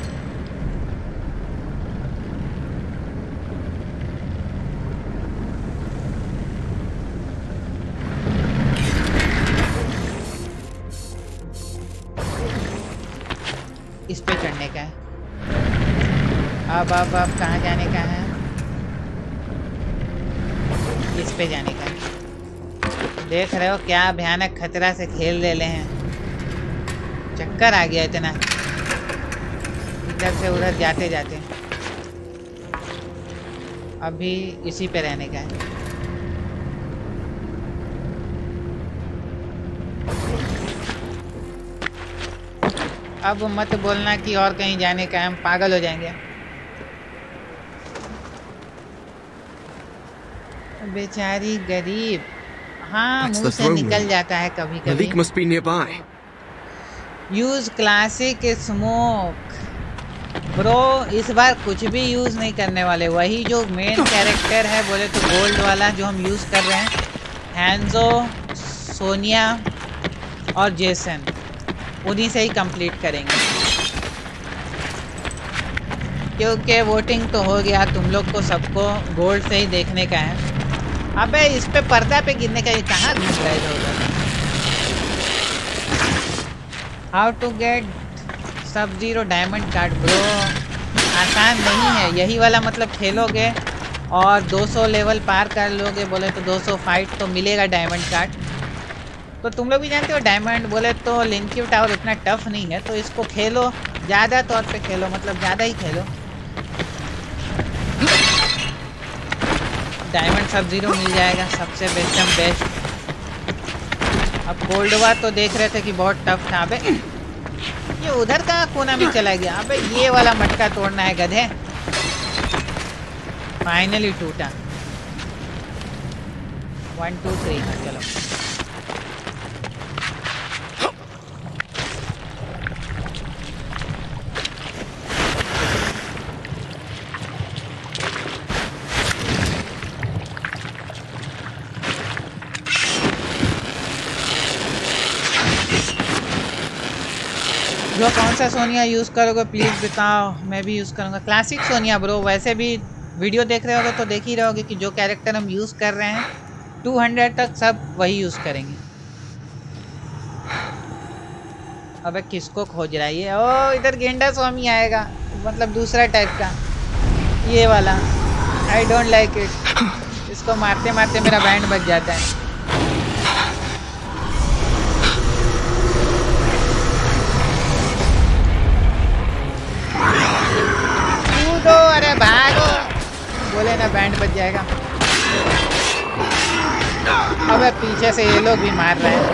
अब अब अब कहाँ जाने का है? इस पे जाने का है? देख रहे हो क्या भयानक खतरा से खेल ले ले हैं। चक्कर आ गया इतना। इधर से उधर जाते जाते। अभी इसी पे रहने का है। अब मत बोलना कि और कहीं जाने का हम पागल हो जाएँगे। बेचारी गरीब। हाँ मुँह से निकल room. जाता है कभी कभी Malik must be nearby. Use classic smoke bro इस बार कुछ भी यूज़ नहीं करने वाले। वही जो मेन कैरेक्टर है बोले तो गोल्ड वाला जो हम यूज़ कर रहे हैं। हैंजो सोनिया और जेसन उन्हीं से ही कंप्लीट करेंगे। क्योंकि वोटिंग तो हो गया। तुम लोग को सबको गोल्ड से ही देखने का है। अबे, इस पे पर्दा पे गिरने का ये कहाँ घूम रहे उधर? How to get sub zero diamond card bro आसान नहीं है। यही वाला मतलब खेलोगे और 200 लेवल पार कर लोगे, बोले तो 200 फाइट तो मिलेगा डायमंड कार्ड तो तुम लोग भी जानते हो डायमंड बोले तो लिंक्यू टावर इतना टफ नहीं है तो इसको खेलो। ज़्यादा तौर पे खेलो मतलब ज़्यादा ही खेलो। डायमंड सब ज़ीरो मिल जाएगा, सबसे बेस्ट एम बेस्ट। अब गोल्ड वार तो देख रहे थे कि बहुत टफ था, अबे। ये उधर का कोना भी चला गया। अबे, ये वाला मटका तोड़ना है, गधे। फाइनली टूटा। वन टू थ्री चलो। ब्रो कौन सा सोनिया यूज़ करोगे? प्लीज़ बताओ, मैं भी यूज़ करूँगा। क्लासिक सोनिया ब्रो वैसे भी वीडियो देख रहे होगे तो देख ही रहोगे कि जो कैरेक्टर हम यूज़ कर रहे हैं 200 तक सब वही यूज़ करेंगे। अबे किसको खोज रहा है ये? ओ, इधर गेंडा स्वामी आएगा मतलब दूसरा टाइप का। ये वाला आई डोंट लाइक इट इसको मारते मारते मेरा बैंड बच जाता है। बोले ना, बैंड बच जाएगा। अबे पीछे से ये लोग भी मार रहे हैं।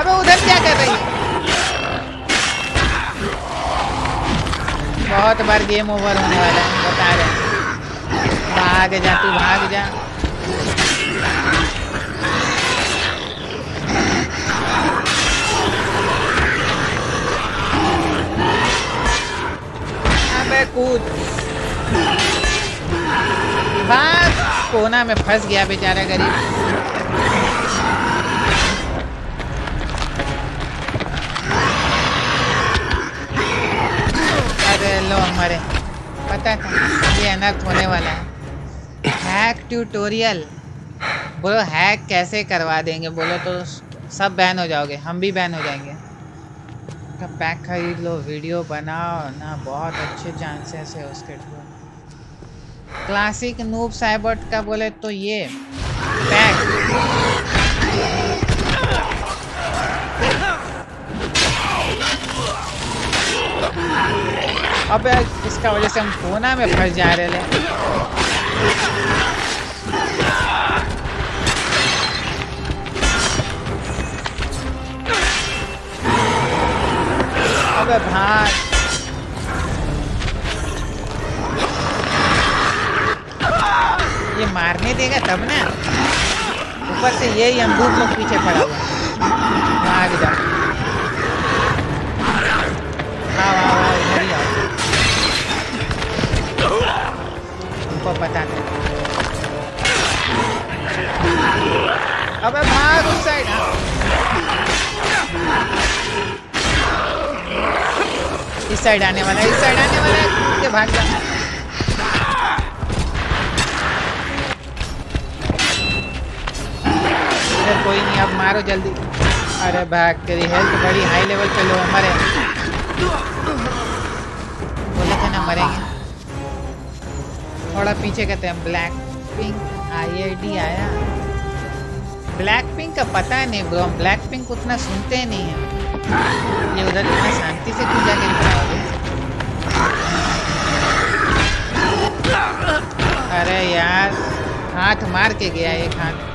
अबे उधर क्या कर रही है? बहुत बार गेम ओवर होने वाला है, बता रहे भाग जा, तू भाग जा। कूद भाग कोना में फंस गया बेचारा गरीब। अरे लो हमारे पता था, ये अनर्थ होने वाला है। Hack tutorial. बोलो हैक कैसे करवा देंगे? बोलो तो सब बैन हो जाओगे, हम भी बैन हो जाएँगे। पैक खरीद लो, वीडियो बनाओ ना, बहुत अच्छे चांसेस है उसके क्लासिक नूब साइबर्ट का बोले तो ये पैक अबे इसका वजह से हम कोना में फंस जा रहे हैं। अबे भाग। ये मारने देगा तब ना। ऊपर से यही अमरूद लोग पीछे पड़ा हुआ भाग जा। हमको पता था अबे भाग उस साइड। इस साइड आने वाला है, इस साइड आने वाला है। भाग जा इधर कोई नहीं अब मारो जल्दी। अरे भाग, तेरी हेल्थ बड़ी हाई लेवल पे लो मरे बोले थे ना, मरेंगे। थोड़ा पीछे कहते हैं ब्लैक पिंक आईआईडी आया। ब्लैक पिंक का पता नहीं ब्रो ब्लैक पिंक उतना सुनते नहीं है। ये उधर इतना शांति से क्यों जाके खड़ा अरे यार, हाथ मार के गया एक हाथ।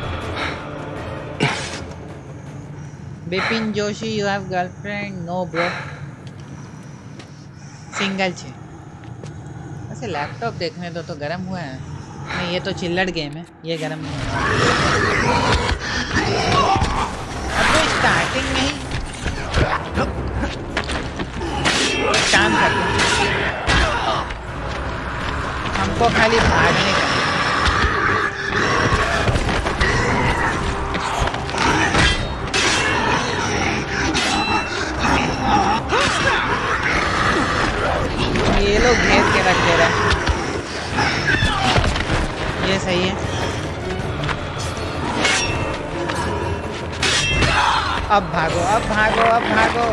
Bipin Joshi you have girlfriend no bro single छे वैसे लैपटॉप देखने दो तो गर्म हुआ है। नहीं, ये तो चिल्लड़ गेम है। ये गर्म हुआ अब तो स्टार्टिंग में ही। काम करते हमको खाली भागने का। लोग घेर के रख दे रहे हैं। ये सही है। अब भागो अब भागो अब भागो।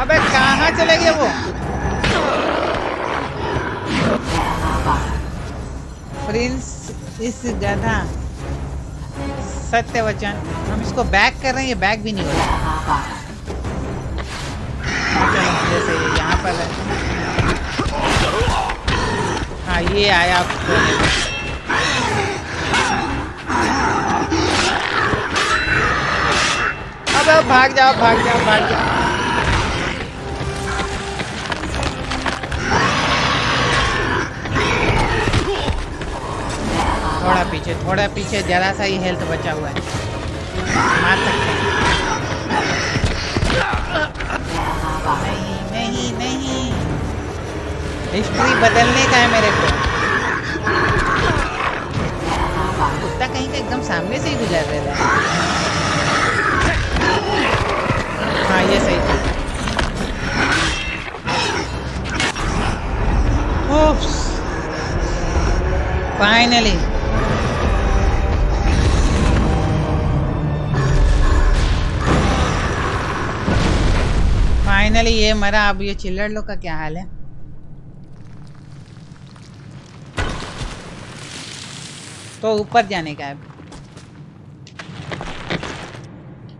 अबे कहाँ चले गए वो? प्रिंस इस गधा सत्य वचन हम इसको बैक कर रहे हैं, ये बैक भी नहीं हो रहा। जैसे यहाँ पर है। हाँ ये आया आपको अब अब भाग जाओ भाग जाओ भाग जाओ। थोड़ा पीछे थोड़ा पीछे, जरा सा ही हेल्थ बचा हुआ है। मार सकते हैं। नहीं नहीं नहीं। हिस्ट्री बदलने का है मेरे को। कुत्ता कहीं का एकदम सामने से ही गुजर रहा है। हाँ ये सही था। फाइनली फाइनली ये मरा, अब ये चिल्लर लोग का क्या हाल है? तो ऊपर जाने का है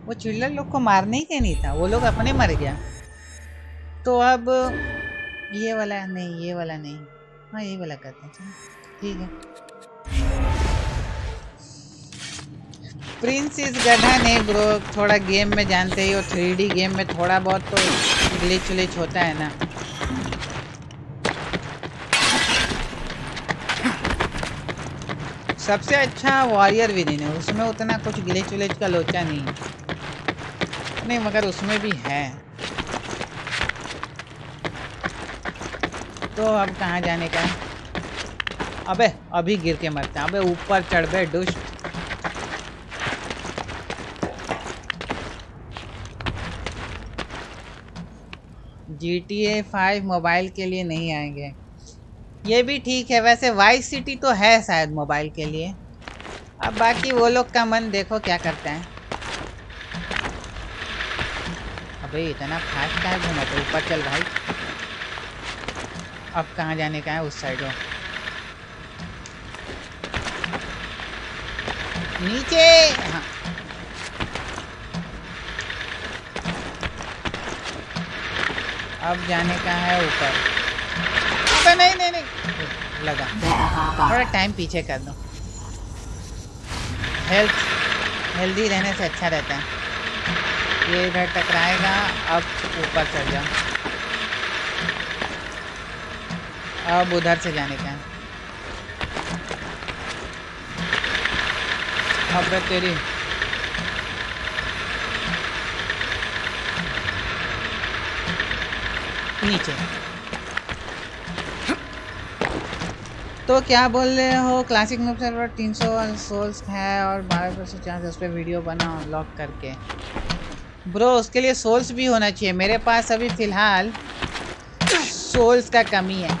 वो चिल्लर लोग को मारने ही क्या नहीं था, वो लोग अपने मर गया। तो अब ये वाला नहीं, ये वाला नहीं। हाँ ये वाला करते हैं ठीक है। प्रिंस इस गधा नहीं ब्रो, थोड़ा गेम में जानते ही हो थ्री गेम में थोड़ा बहुत तो ग्लिच उलिच होता है ना। सबसे अच्छा वॉरियर विनिन है, उसमें उतना कुछ ग्लिच उलिच का लोचा नहीं। नहीं, मगर उसमें भी है। तो अब कहाँ जाने का? अबे, अभी गिर के मरते हैं। अबे, ऊपर चढ़ बे, दुष्ट। G T A five mobile के लिए नहीं आएँगे। ये भी ठीक है, वैसे वाई सिटी तो है शायद मोबाइल के लिए। अब बाकी वो लोग का मन देखो क्या करते हैं। अबे, इतना फास्ट है घूमा तो? ऊपर चल भाई। अब कहाँ जाने का है उस साइड हो। नीचे हाँ अब जाने का है ऊपर। अबे नहीं नहीं नहीं। लगा। थोड़ा टाइम पीछे कर दो। हेल्थ हेल्दी रहने से अच्छा रहता है। ये इधर टकराएगा, अब ऊपर चढ़ जाओ। अब उधर से जाने का है। अब तेरी नीचे। तो क्या बोल रहे हो? क्लासिक मूव सर्वर 300 सोल्स है और बारह परसेंट चांस उस पर वीडियो बना लॉक करके। ब्रो उसके लिए सोल्स भी होना चाहिए। मेरे पास अभी फ़िलहाल सोल्स का कमी है।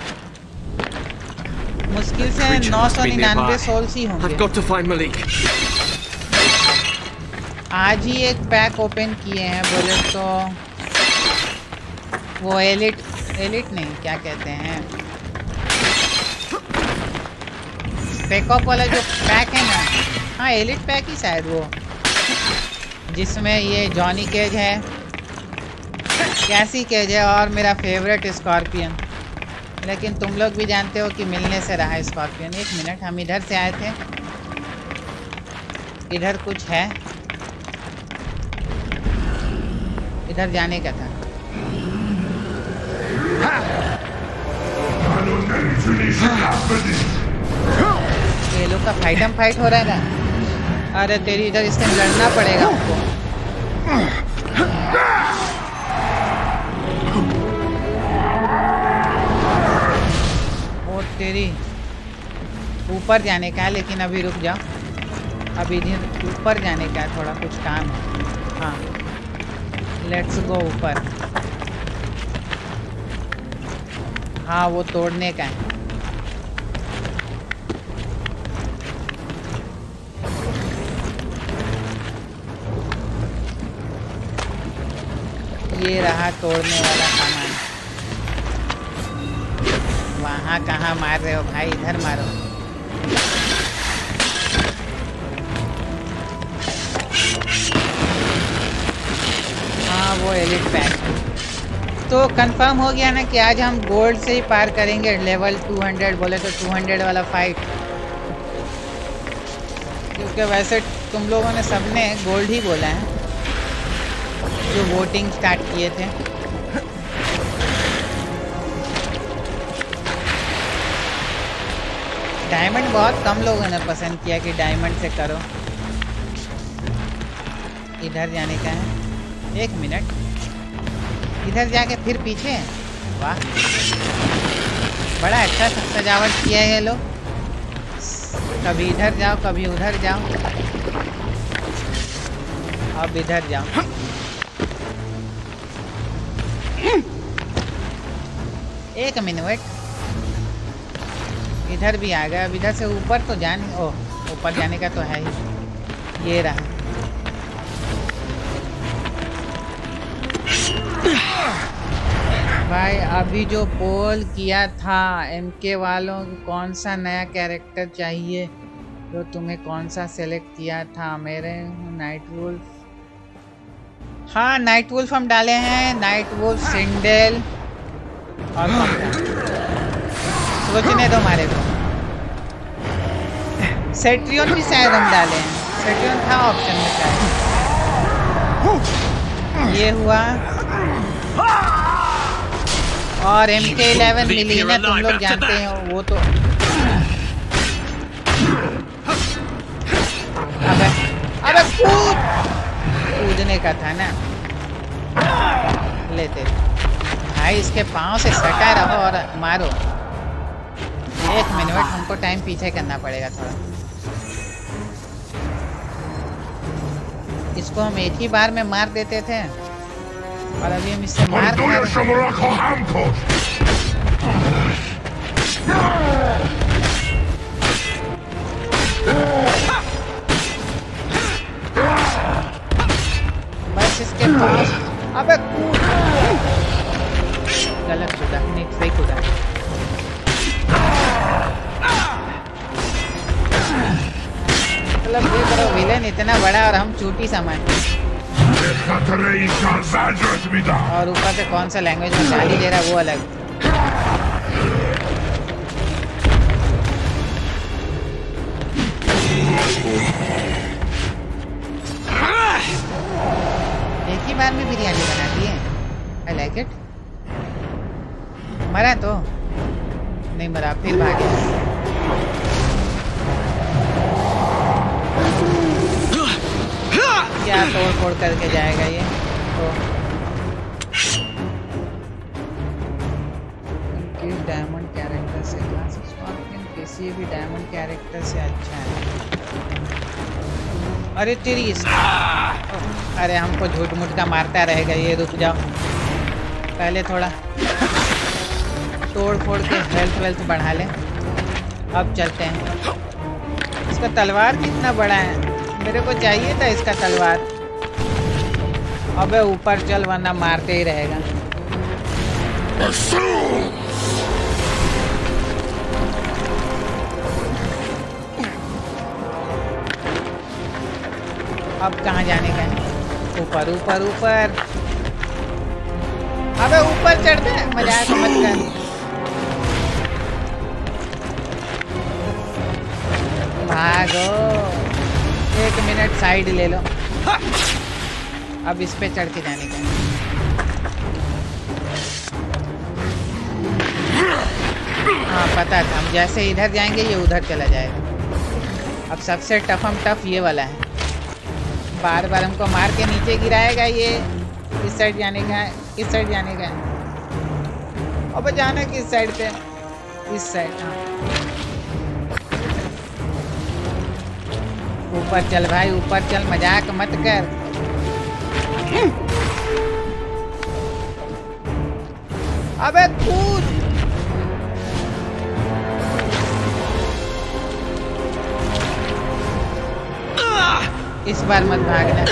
मुश्किल से नौ सौ निन्यानवे सोल्स ही होंगे. आज ही एक पैक ओपन किए हैं बोले तो वो एलिट एलिट नहीं, क्या कहते हैं? पैकअप वाला जो पैक है ना हाँ एलिट पैक ही शायद वो। जिसमें ये जॉनी केज है कैसी केज है और मेरा फेवरेट स्कॉर्पियन लेकिन तुम लोग भी जानते हो कि मिलने से रहा स्कॉर्पियन एक मिनट हम इधर से आए थे। इधर कुछ है। इधर जाने का था। ये लोग उसका फाइटम फाइट हो रहा है ना। अरे तेरी इधर इससे लड़ना पड़ेगा हमको और तेरी ऊपर जाने का है, लेकिन अभी रुक जाओ अभी इधर ऊपर जाने का है, थोड़ा कुछ काम है। हाँ। लेट्स गो ऊपर। हाँ वो तोड़ने का है। ये रहा तोड़ने वाला सामान। वहाँ कहाँ मार रहे हो भाई? इधर मारो। हाँ वो एलिट पैक तो कंफर्म हो गया ना कि आज हम गोल्ड से ही पार करेंगे लेवल 200 बोले तो 200 वाला फाइट क्योंकि वैसे तुम लोगों ने सबने गोल्ड ही बोला है, जो वोटिंग स्टार्ट किए थे। डायमंड बहुत कम लोगों ने पसंद किया कि डायमंड से करो। इधर जाने का है। एक मिनट इधर जाके फिर पीछे वाह। बड़ा अच्छा सजावट किया है लोग। कभी इधर जाओ, कभी उधर जाओ। अब इधर जाओ। एक मिनट। इधर भी आ गया। अब इधर से ऊपर तो जान ओ ऊपर जाने का तो है ही। ये रहा। भाई, अभी जो पोल किया था एमके वालों को कौन सा नया कैरेक्टर चाहिए? तो तुम्हें कौन सा सेलेक्ट किया था? मेरे नाइट वुल्फ हाँ नाइट वुल्फ हम डाले हैं। नाइट वुल्फ सिंडल और सोचने दो हमारे को। सेट्रियन भी शायद हम डाले हैं। सेट्रियन था ऑप्शन में शायद ये हुआ। और एम के इलेवन मिली ना तुम लोग जानते हो वो तो अबे अबे कूद! कूदने का था ना। लेते। भाई इसके पाँव से सटा रहो और मारो। एक मिनट हमको टाइम पीछे करना पड़ेगा थोड़ा। इसको हम एक ही बार में मार देते थे। Orduję रहे się mu kochanko! बस इसके पास अबे कूद गलत कूदा नहीं सही कूदा मतलब ये करो विलेन इतना बड़ा और हम छोटी सामान और ऊपर से कौन सा लैंग्वेज में गाली दे रहा है, वो अलग। एक ही बार में बिरयानी बना दी है। आई लाइक इट मरा तो। नहीं मरा, फिर भागे। क्या तोड़ फोड़ करके जाएगा ये। तो डायमंड कैरेक्टर से किसी भी डायमंड कैरेक्टर से अच्छा है। अरे तेरी अरे हमको झूठ मूठ का मारता रहेगा, ये रुक जाओ। पहले थोड़ा तोड़ फोड़ के हेल्थ वेल्थ बढ़ा ले। अब चलते हैं। इसका तलवार कितना बड़ा है? मेरे को चाहिए था इसका तलवार। अबे ऊपर चल, वरना मारते ही रहेगा। अब कहाँ जाने का है? ऊपर ऊपर ऊपर। अबे ऊपर चढ़ते मज़ाक मत कर भागो। एक मिनट साइड ले लो। अब इस पे चढ़ के जाने का। हाँ पता था। हम जैसे इधर जाएँगे, ये उधर चला जाएगा। अब सबसे टफम टफ ये वाला है। बार बार हमको मार के नीचे गिराएगा ये। इस साइड जाने का है, इस साइड जाने का है। अब जाना किस साइड पे? इस साइड हाँ। ऊपर चल भाई, ऊपर चल, मज़ाक मत कर। अबे कूद। इस बार मत भागना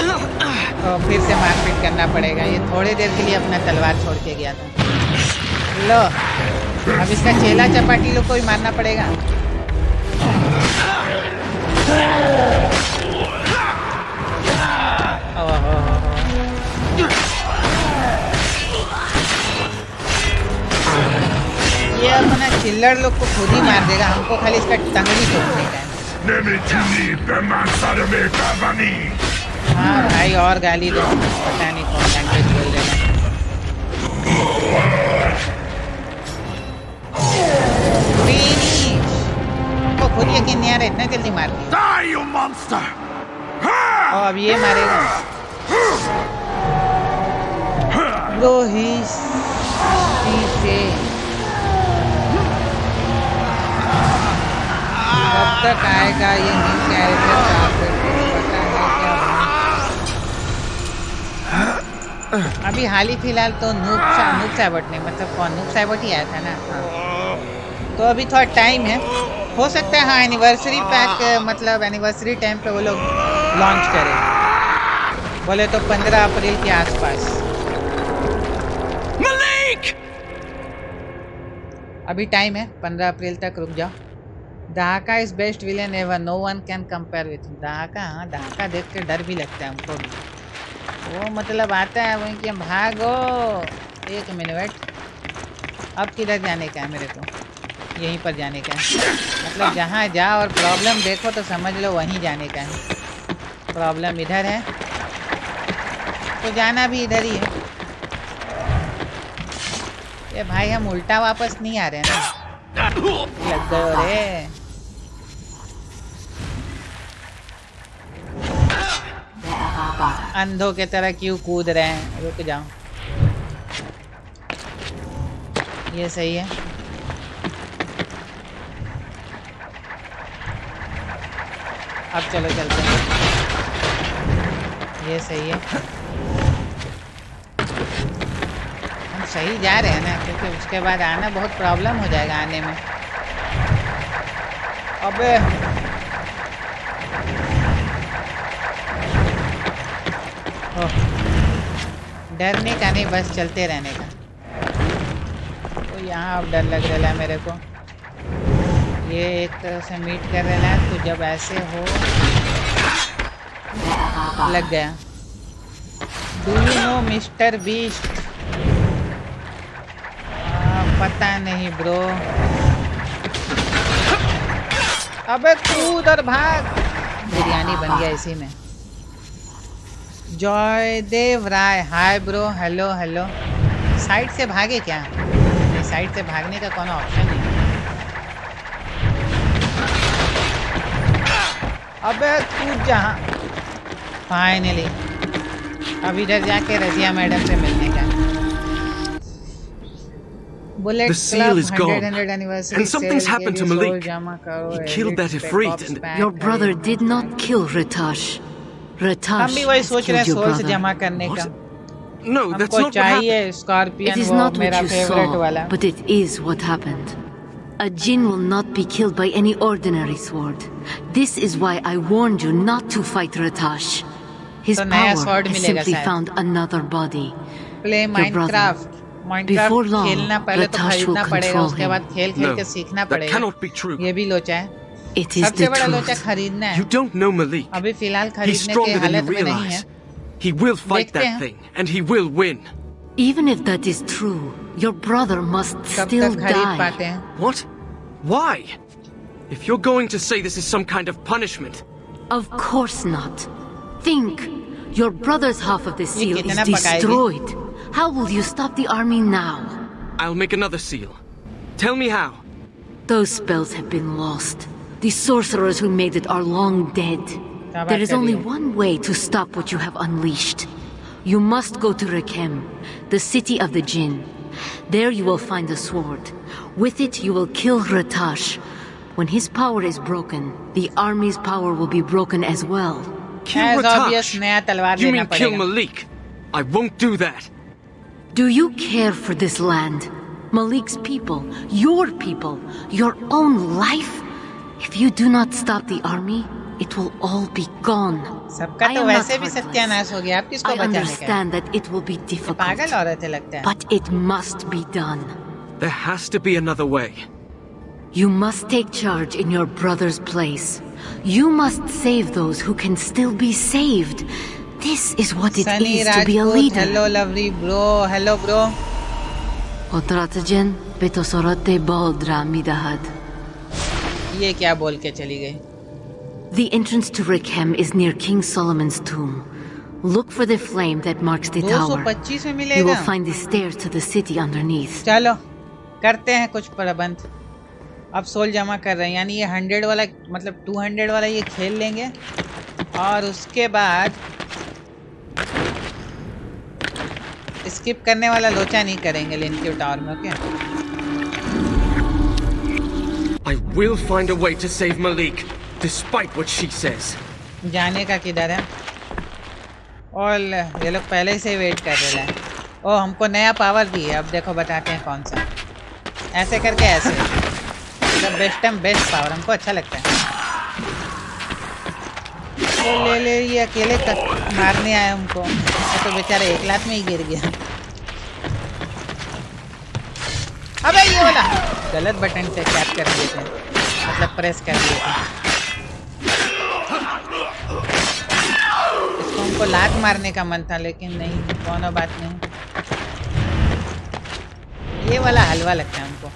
तो फिर से मारपीट करना पड़ेगा। ये थोड़ी देर के लिए अपना तलवार छोड़ के गया था। लो, अब इसका चेला चपाटी लोग को भी मारना पड़ेगा। ये अपना चिल्लर लोग को खुद ही मार देगा हमको खाली इसका टंगड़ी तोड़ने का है. हाँ भाई और गाली दो पता नहीं कौन लैंग्वेज बोल रहे हैं खुद यकीन नहीं आ रहा इतना जल्दी मार दिया! और अब ये मारेगा ब्रो ही से कब तक आएगा ये न्यू कैरेक्टर का पता है क्या अभी हाल ही फ़िलहाल तो नूब सा, नूब साइबट नहीं मतलब कौन नूब साइबट ही आया था ना हाँ तो अभी थोड़ा टाइम है हो सकता है हाँ एनिवर्सरी पैक मतलब एनिवर्सरी टाइम पे वो लोग लॉन्च करें। बोले तो 15 अप्रैल के आसपास। अभी टाइम है 15 अप्रैल तक रुक जाओ। Dahaka is best villain ever no one can compare with Dahaka हाँ दहाका देख के डर भी लगता है हमको भी। वो मतलब आता है वहीं कि भागो। एक मिनट। अब किधर जाने का है मेरे को? यहीं पर जाने का है। मतलब जहाँ जाओ और प्रॉब्लम देखो तो समझ लो वहीं जाने का है। प्रॉब्लम इधर है। तो जाना भी इधर ही है। ये भाई, हम उल्टा वापस नहीं आ रहे हैं ना। लग गए रे। अंधों के तरह क्यों कूद रहे हैं? रुक जाओ। ये सही है। अब चलो चलते हैं। ये सही है। हम सही जा रहे हैं ना, क्योंकि उसके बाद आना बहुत प्रॉब्लम हो जाएगा आने में। अबे डरने का नहीं, बस चलते रहने का। तो यहाँ अब डर लग रहा है मेरे को। ये एक तरह से मीट कर रहा है तो जब ऐसे हो, लग गया। Do you know Mister Beast. पता नहीं ब्रो। अबे कूद और भाग। बिरयानी बन गया इसी में। Jaidev Rai. Hi bro. Hello hello. Side से भागे क्या? साइड से भागने का कौन ऑप्शन नहीं अबे कूद जहाँ फाइनली अब इधर जाके रजिया मैडम से मिलने का bullet The seal is gone. anniversary And something's sale happened के to लिए Malik. सोल जमा करो, He edit killed that spec Ifrit ops and- pack Your brother खरीदो। did not kill Ratash. Ratash हम भी वही has सोच रहे हैं killed your सोल से brother. जमा करने का No, that's हमको not what चाहिए happened. It स्कॉर्पियन is वो not मेरा what you फेवरेट saw, वाला but it is what happened. A jinn will not be killed by any ordinary sword. This is why I warned you not to fight Ratash. His तो नया power sword has मिलेगा simply शायद। found another body. Play Your brother. Minecraft Before Minecraft long, खेलना पहले तो Ratash will खरीदना पड़ेगा control उसके him. बाद खेल खेल No, के सीखना that पड़ेगा cannot be true. ये भी लोचा है It is सबसे the बड़ा लोचा truth. खरीदना You है don't know Malik. अभी फिलहाल He's खरीदने के stronger than you हालत में नहीं है realize. He will fight देखते that हैं। thing, and he will win. Even if that is true, your brother must still die. What? Why? If you're going to say this is some kind of punishment... Of course not. Think. Your brother's half of the seal is destroyed. How will you stop the army now? I'll make another seal. Tell me how. Those spells have been lost. The sorcerers who made it are long dead. There is only one way to stop what you have unleashed. You must go to Rakem, the city of the Jinn. There you will find a sword. With it you will kill Ratash. When his power is broken, the army's power will be broken as well. Kill Ratash? You mean kill Malik? I won't do that. Do you care for this land? Malik's people, your people, your own life? If you do not stop the army, it will all be gone. सबका I तो am not वैसे भी heartless. सत्यानाश हो गया आप किसको I बचाने का है? understand that it will be difficult, पागल औरत है लगता है but it must be done. There has to be another way. You must take charge in your brother's place. You must save those who can still be saved. This is what it Sunny is to be a Rajput leader. Hello lovely bro hello bro Otratajen betosorote boldra midahad. ये क्या बोल के चली गई The entrance to Rikhem is near King Solomon's tomb. Look for the flame that marks the tower. 225 में You मिलेगा will find the stairs to the city underneath. चलो करते हैं कुछ प्रबंध अब सोल जमा कर रहे हैं यानी ये हंड्रेड वाला मतलब टू हंड्रेड वाला ये खेल लेंगे और उसके बाद स्किप करने वाला लोचा नहीं करेंगे लिनक्यू टावर में okay I will find a way to save Malik, Despite what she says. जाने का किधर है? और ये लोग पहले से वेट कर रहे हैं। ओ हमको नया पावर दी है। अब देखो, बताते हैं कौन सा। ऐसे करके ऐसे। मतलब बेस्ट एंड बेस्ट पावर हमको अच्छा लगता है। तो ले ले, ये अकेले तक मारने आए हमको। तो बेचारा एक लात में ही गिर गया। अबे, ये वाला। गलत बटन से टैप कर दिए थे मतलब प्रेस कर दिए थे हमको लात मारने का मन था, लेकिन नहीं कोनो बात नहीं। ये वाला हलवा लगता है हमको।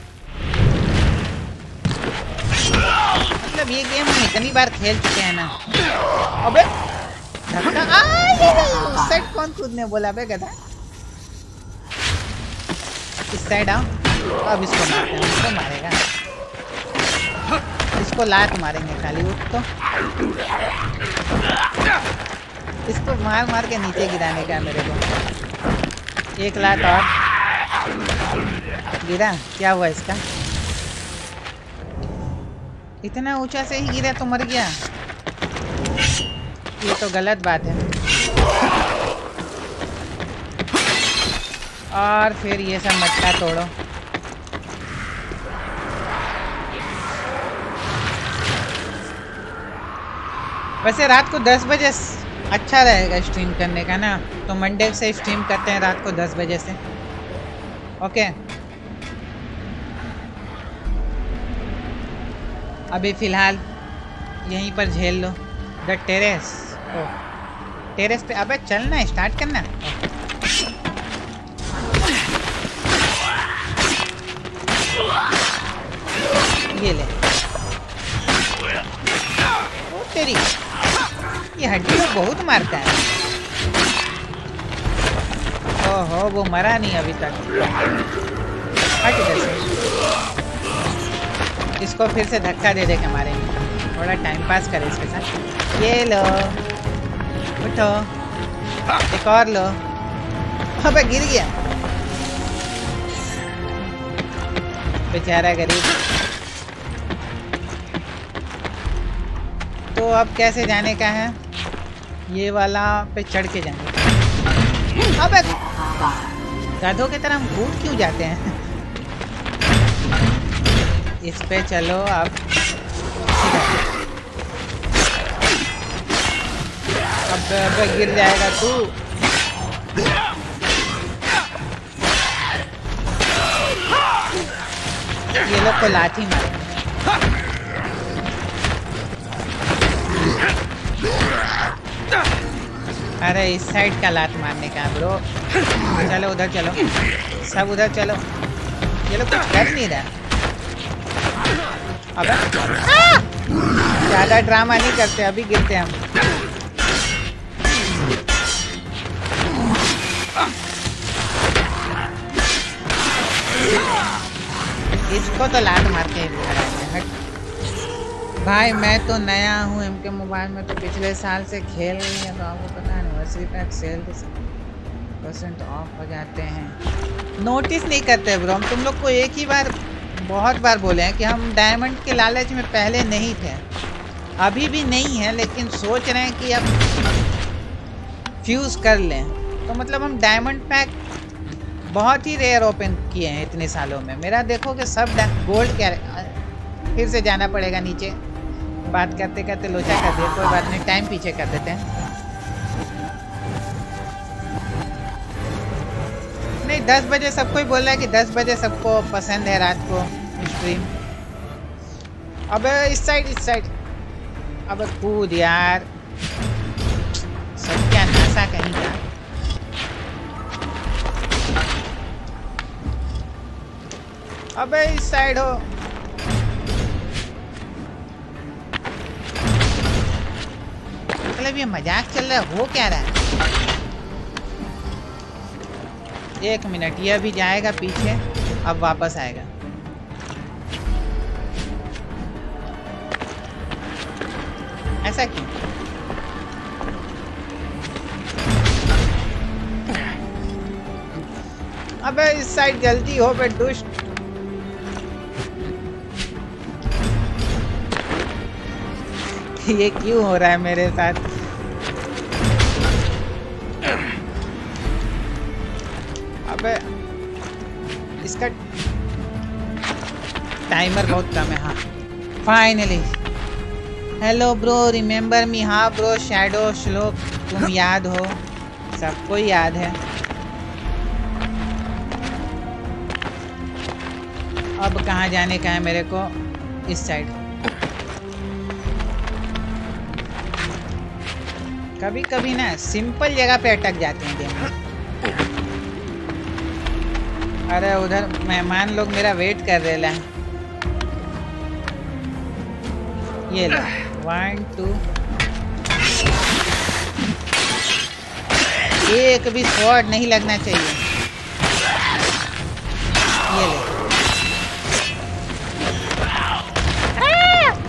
मतलब ये गेम हम इतनी बार खेल चुके हैं ना। अबे उस साइड कौन कूदने बोला? बे गधा। इस साइड आओ। अब इसको मारते हैं, इसको मारेगा। इसको लात मारेंगे खाली, उठ तो। इसको मार मार के नीचे गिराने का मेरे को। एक लात और। गिरा? क्या हुआ इसका? इतना ऊँचा से ही गिरा तो मर गया। ये तो गलत बात है। और फिर ये सब मटका तोड़ो। वैसे रात को 10 बजे अच्छा रहेगा स्ट्रीम करने का ना। तो मंडे से स्ट्रीम करते हैं रात को 10 बजे से। ओके अभी फ़िलहाल यहीं पर झेल लो। द टेरेस ओ टेरेस पे अबे चलना स्टार्ट करना। ये ले। ओ तेरी। ये हड्डी बहुत मारता है। ओहो, वो मरा नहीं अभी तक। हट इसको फिर से धक्का दे दे के मारेंगे। थोड़ा टाइम पास करे इसके साथ। ये लो। उठो। एक और लो। अबे, गिर गया। बेचारा गरीब। तो अब कैसे जाने का है? ये वाला पे चढ़ के जाएँगे। अबे गधों की तरह हम कूद क्यों जाते हैं? इस पे चलो अब। अब अब गिर जाएगा तू। ये लोग को लाठी मार। अरे इस साइड का लात मारने का ब्रो। चलो उधर चलो। सब उधर चलो। ये लोग कुछ कर नहीं रहा। अबे ज़्यादा ड्रामा नहीं करते अभी गिरते हम। इसको तो लात मार के भगाएँगे, हट। भाई, मैं तो नया हूँ एम के मोबाइल में तो पिछले साल से खेल रही है तो आपको पता anniversary pack sale percent off हो जाते हैं। नोटिस नहीं करते ब्रो हम तुम लोग को एक ही बार, बहुत बार बोले हैं कि हम डायमंड के लालच में पहले नहीं थे। अभी भी नहीं है, लेकिन सोच रहे हैं कि अब फ्यूज़ कर लें। तो मतलब हम डायमंड पैक बहुत ही रेयर ओपन किए हैं इतने सालों में। मेरा देखो कि सब गोल्ड क्या फिर से जाना पड़ेगा नीचे। बात करते करते लोचा कर दिया, कोई बात नहीं टाइम पीछे कर देते हैं। नहीं, दस बजे सबको ही बोल रहा है कि दस बजे सबको पसंद है रात को स्ट्रीम अब इस साइड इस साइड अब कूद यार। सब क्या नासा कहीं का। अबे इस साइड हो। मतलब ये मज़ाक चल रहा है, हो क्या रहा है? एक मिनट, ये अभी जाएगा पीछे, अब वापस आएगा। ऐसा क्यों? अबे, इस साइड जल्दी हो, बे, दुष्ट। ये क्यों हो रहा है मेरे साथ? टाइमर बहुत कम है हाँ। Finally hello bro remember me हाँ ब्रो शैडो श्लोक तुम याद हो। सबको याद है। अब कहाँ जाने का है मेरे को? इस साइड कभी कभी ना सिंपल जगह पे अटक जाते हैं गेम अरे उधर मेहमान लोग मेरा वेट कर रहे हैं। ये लो। वन टू एक भी शॉट नहीं लगना चाहिए। ये ले।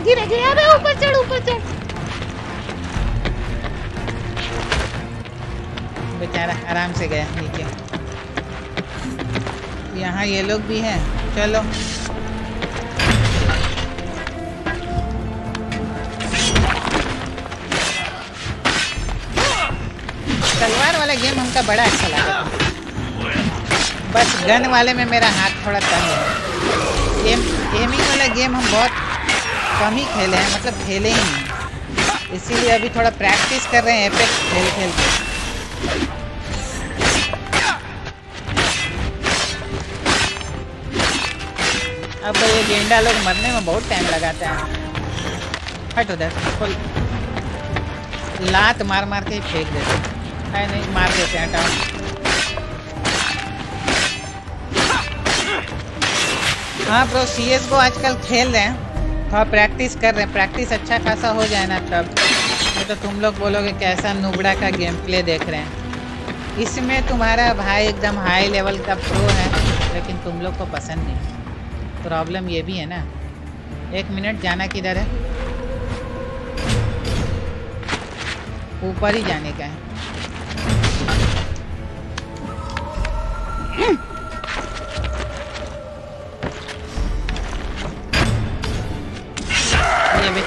गिर गया मैं ऊपर चढ़ ऊपर चढ़। बेचारा आराम से गया नीचे यहाँ ये लोग भी हैं। चलो। गेम हमका बड़ा अच्छा लगा। बस गन वाले में मेरा हाथ थोड़ा तंग है। एम एमिंग वाला गेम हम बहुत कम ही खेले हैं मतलब खेले ही नहीं। इसीलिए अभी थोड़ा प्रैक्टिस कर रहे हैं एपेक्स खेल खेल के। अब ये गेंडा लोग मरने में बहुत टाइम लगाते हैं। हट उधर लात मार मार के फेंक देते है। नहीं, मार देते हैं टाउन हाँ प्रो सी एस को आजकल खेल रहे हैं। थोड़ा प्रैक्टिस कर रहे हैं। प्रैक्टिस अच्छा खासा हो जाए ना तब। नहीं तो तुम लोग बोलोगे कैसा नुबड़ा का गेम प्ले देख रहे हैं। इसमें तुम्हारा भाई एकदम हाई लेवल का प्रो है, लेकिन तुम लोग को पसंद नहीं। प्रॉब्लम ये भी है ना। एक मिनट जाना किधर है? ऊपर ही जाने का है।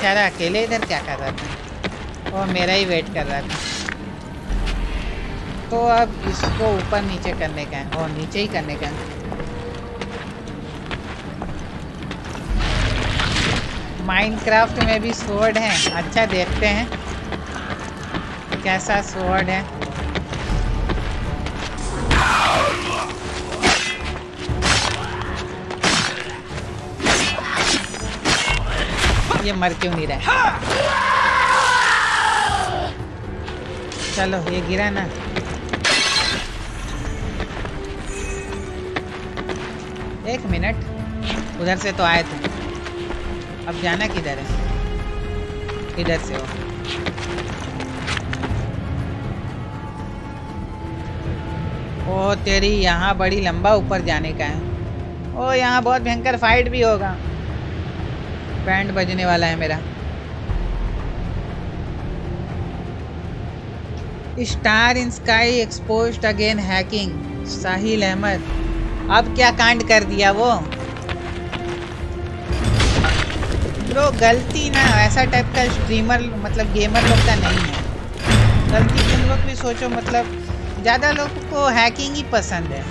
बेचारा अकेले इधर क्या कर रहा था? वो मेरा ही वेट कर रहा था। तो अब इसको ऊपर नीचे करने का है, और नीचे ही करने का है। माइनक्राफ्ट में भी स्वॉर्ड है। अच्छा देखते हैं। कैसा स्वॉर्ड है? ये मर क्यों नहीं रहा चलो ये गिरा ना। एक मिनट। उधर से तो आए थे। अब जाना किधर है? इधर से हो। ओ तेरी यहाँ बड़ी लंबा ऊपर जाने का है। ओ यहाँ बहुत भयंकर फाइट भी होगा। बैंड बजने वाला है मेरा। Star in sky expose again hacking, Sahil Ahmed. अब क्या कांड कर दिया वो? ब्रो, गलती ना, ऐसा टाइप का स्ट्रीमर मतलब गेमर लोग का नहीं है। गलती तुम लोग भी सोचो मतलब ज़्यादा लोग को हैकिंग ही पसंद है।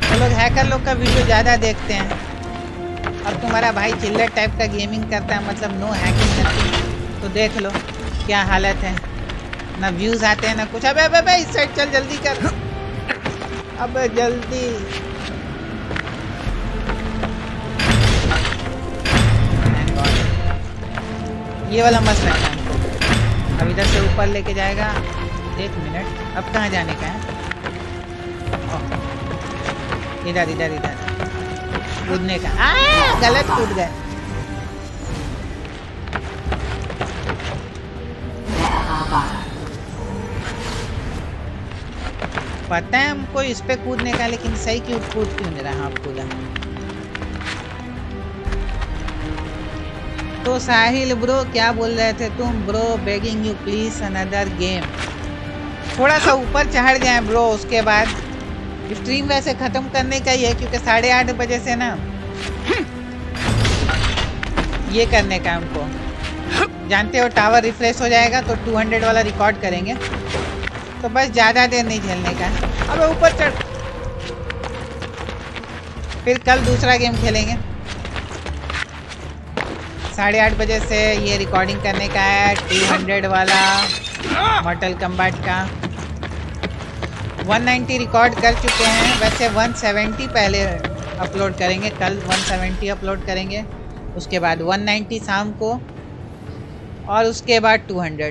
तो लोग हैकर लोग का वीडियो ज़्यादा देखते हैं। अब तुम्हारा भाई चिल्लर टाइप का गेमिंग करता है मतलब नो हैकिंग करती तो देख लो क्या हालत है। ना व्यूज़ आते हैं, ना कुछ। अबे अबे अबे, इस साइड चल, जल्दी कर। अबे, जल्दी। ये वाला मस्त है। अब इधर से ऊपर लेके जाएगा। एक मिनट। अब कहाँ जाने का है? इधर इधर इधर। कूदने का। आ, गलत कूद गए। पता है हमको इस पे कूदने का लेकिन सही क्यों कूद क्यों नहीं रहा आप कूदा तो साहिल ब्रो क्या बोल रहे थे तुम? Bro begging you please another game थोड़ा सा ऊपर चढ़ जाए ब्रो उसके बाद। स्ट्रीम वैसे ख़त्म करने का ही है, क्योंकि साढ़े आठ बजे से ना, ये करने का हमको जानते हो टावर रिफ्रेश हो जाएगा तो 200 वाला रिकॉर्ड करेंगे। तो बस ज़्यादा देर नहीं झेलने का। अब ऊपर चढ़ फिर कल दूसरा गेम खेलेंगे। साढ़े आठ बजे से ये रिकॉर्डिंग करने का है 200 वाला मॉडल कम्बाट का। 190 रिकॉर्ड कर चुके हैं। वैसे 170 पहले अपलोड करेंगे, कल 170 अपलोड करेंगे। उसके बाद 190 शाम को और उसके बाद 200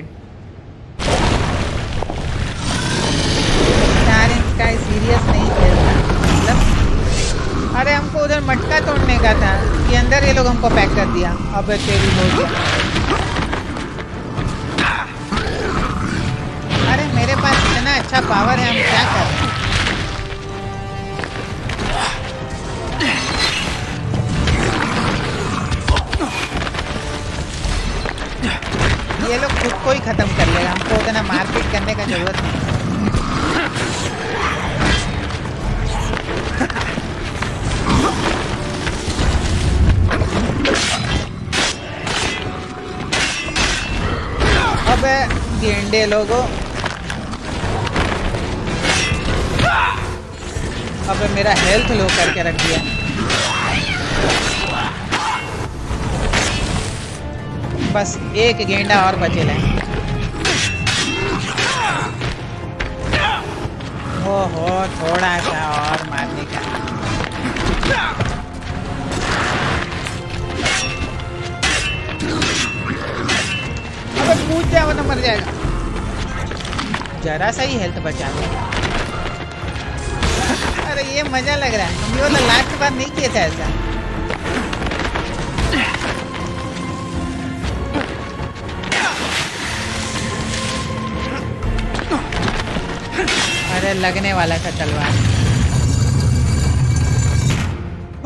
का सीरियस नहीं खेलता मतलब अरे हमको उधर मटका तोड़ने का था, कि अंदर ये लोग हमको पैक कर दिया। अब तेरी हो गया अच्छा पावर है, हम क्या कर? ये लोग खुद को ही खत्म कर लेगा, हमको उतना मारपीट करने का ज़रूरत नहीं। अबे गेंडे लोगों। अबे मेरा हेल्थ लो करके रख दिया। बस एक गेंडा और बचे ले हो थोड़ा सा और मारने का। अबे कूद जाओ ना मर जाएगा। जरा सा ही हेल्थ बचा दे। अरे ये मज़ा लग रहा है। ये वाला लास्ट बार नहीं किया था ऐसा। अरे, लगने वाला था तलवार।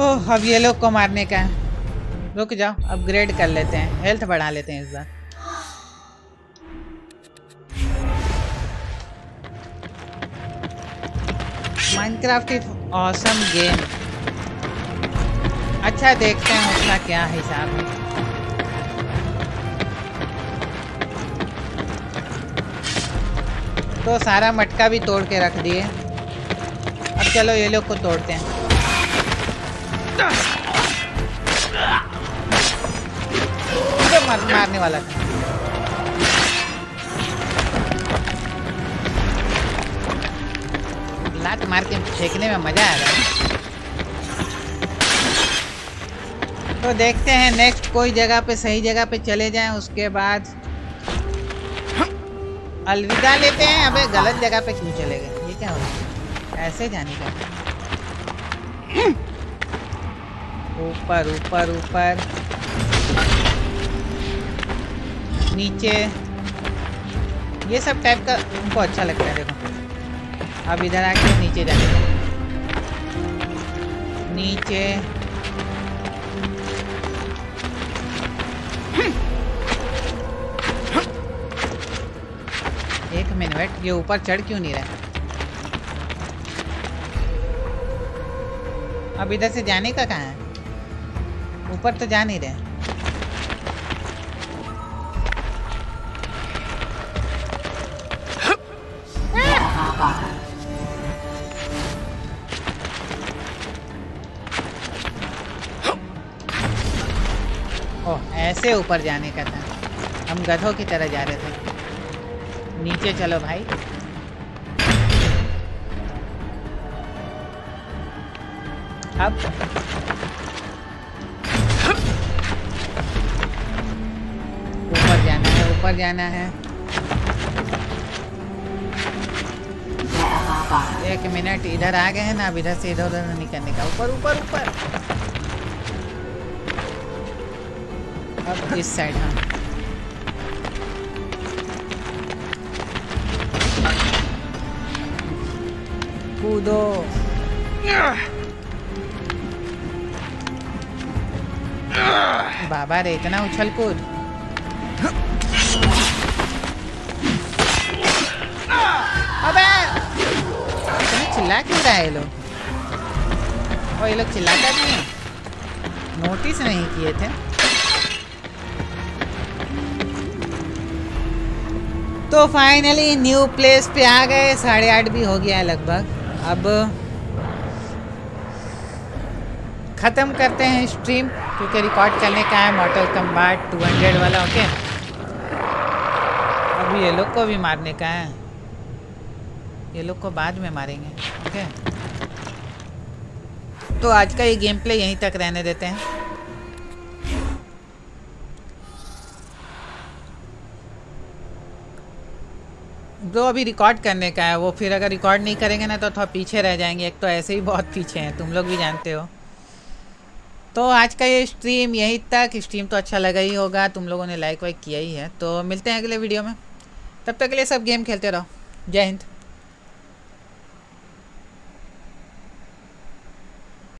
ओह, अब ये लोग को मारने का है। रुक जाओ अपग्रेड कर लेते हैं। हेल्थ बढ़ा लेते हैं इस बार। माइनक्राफ्ट ऑसम गेम अच्छा देखते हैं उसका क्या हिसाब है। तो सारा मटका भी तोड़ के रख दिए। अब चलो ये लोग को तोड़ते हैं। तो मार, मारने वाला था। मार के फेंकने में मज़ा आ रहा है। तो देखते हैं नेक्स्ट कोई जगह पे सही जगह पे चले जाएँ, उसके बाद अलविदा लेते हैं। अबे गलत जगह पे क्यों चले गए? ये क्या हो रहा है? ऐसे जाने का। ऊपर ऊपर ऊपर। नीचे। ये सब टाइप का उनको अच्छा लगता है, देखो। अब इधर आके नीचे जाने नीचे। एक मिनट, ये ऊपर चढ़ क्यों नहीं रहा? अब इधर से जाने का कहाँ है? ऊपर तो जा नहीं रहे। ऐसे ऊपर जाने का था। हम गधों की तरह जा रहे थे। नीचे चलो भाई। अब? ऊपर जाना है, ऊपर जाना है। एक मिनट, इधर आ गए हैं ना, अब इधर से इधर उधर नहीं करने का। ऊपर ऊपर ऊपर। अब इस साइड हाँ। कूदो। बाबा रे, इतना उछल कूद। अबे! इतना चिल्ला क्यों रहा है ये लोग? और ये लोग चिल्लाता भी हैं? नोटिस नहीं किए थे? तो फाइनली न्यू प्लेस पे आ गए, साढ़े आठ भी हो गया है लगभग। अब ख़त्म करते हैं स्ट्रीम क्योंकि रिकॉर्ड करने का है मॉटल कम्बाट 200 वाला ओके अब ये लोग को भी मारने का है। ये लोग को बाद में मारेंगे ओके तो आज का ये गेम प्ले यहीं तक रहने देते हैं। जो अभी रिकॉर्ड करने का है, वो फिर अगर रिकॉर्ड नहीं करेंगे ना तो थोड़ा पीछे रह जाएँगे। एक तो ऐसे ही बहुत पीछे हैं, तुम लोग भी जानते हो। तो आज का ये स्ट्रीम यहीं तक। स्ट्रीम तो अच्छा लगा ही होगा, तुम लोगों ने लाइक वाइक किया ही है। तो मिलते हैं अगले वीडियो में। तब तक के लिए सब गेम खेलते रहो। जय हिंद।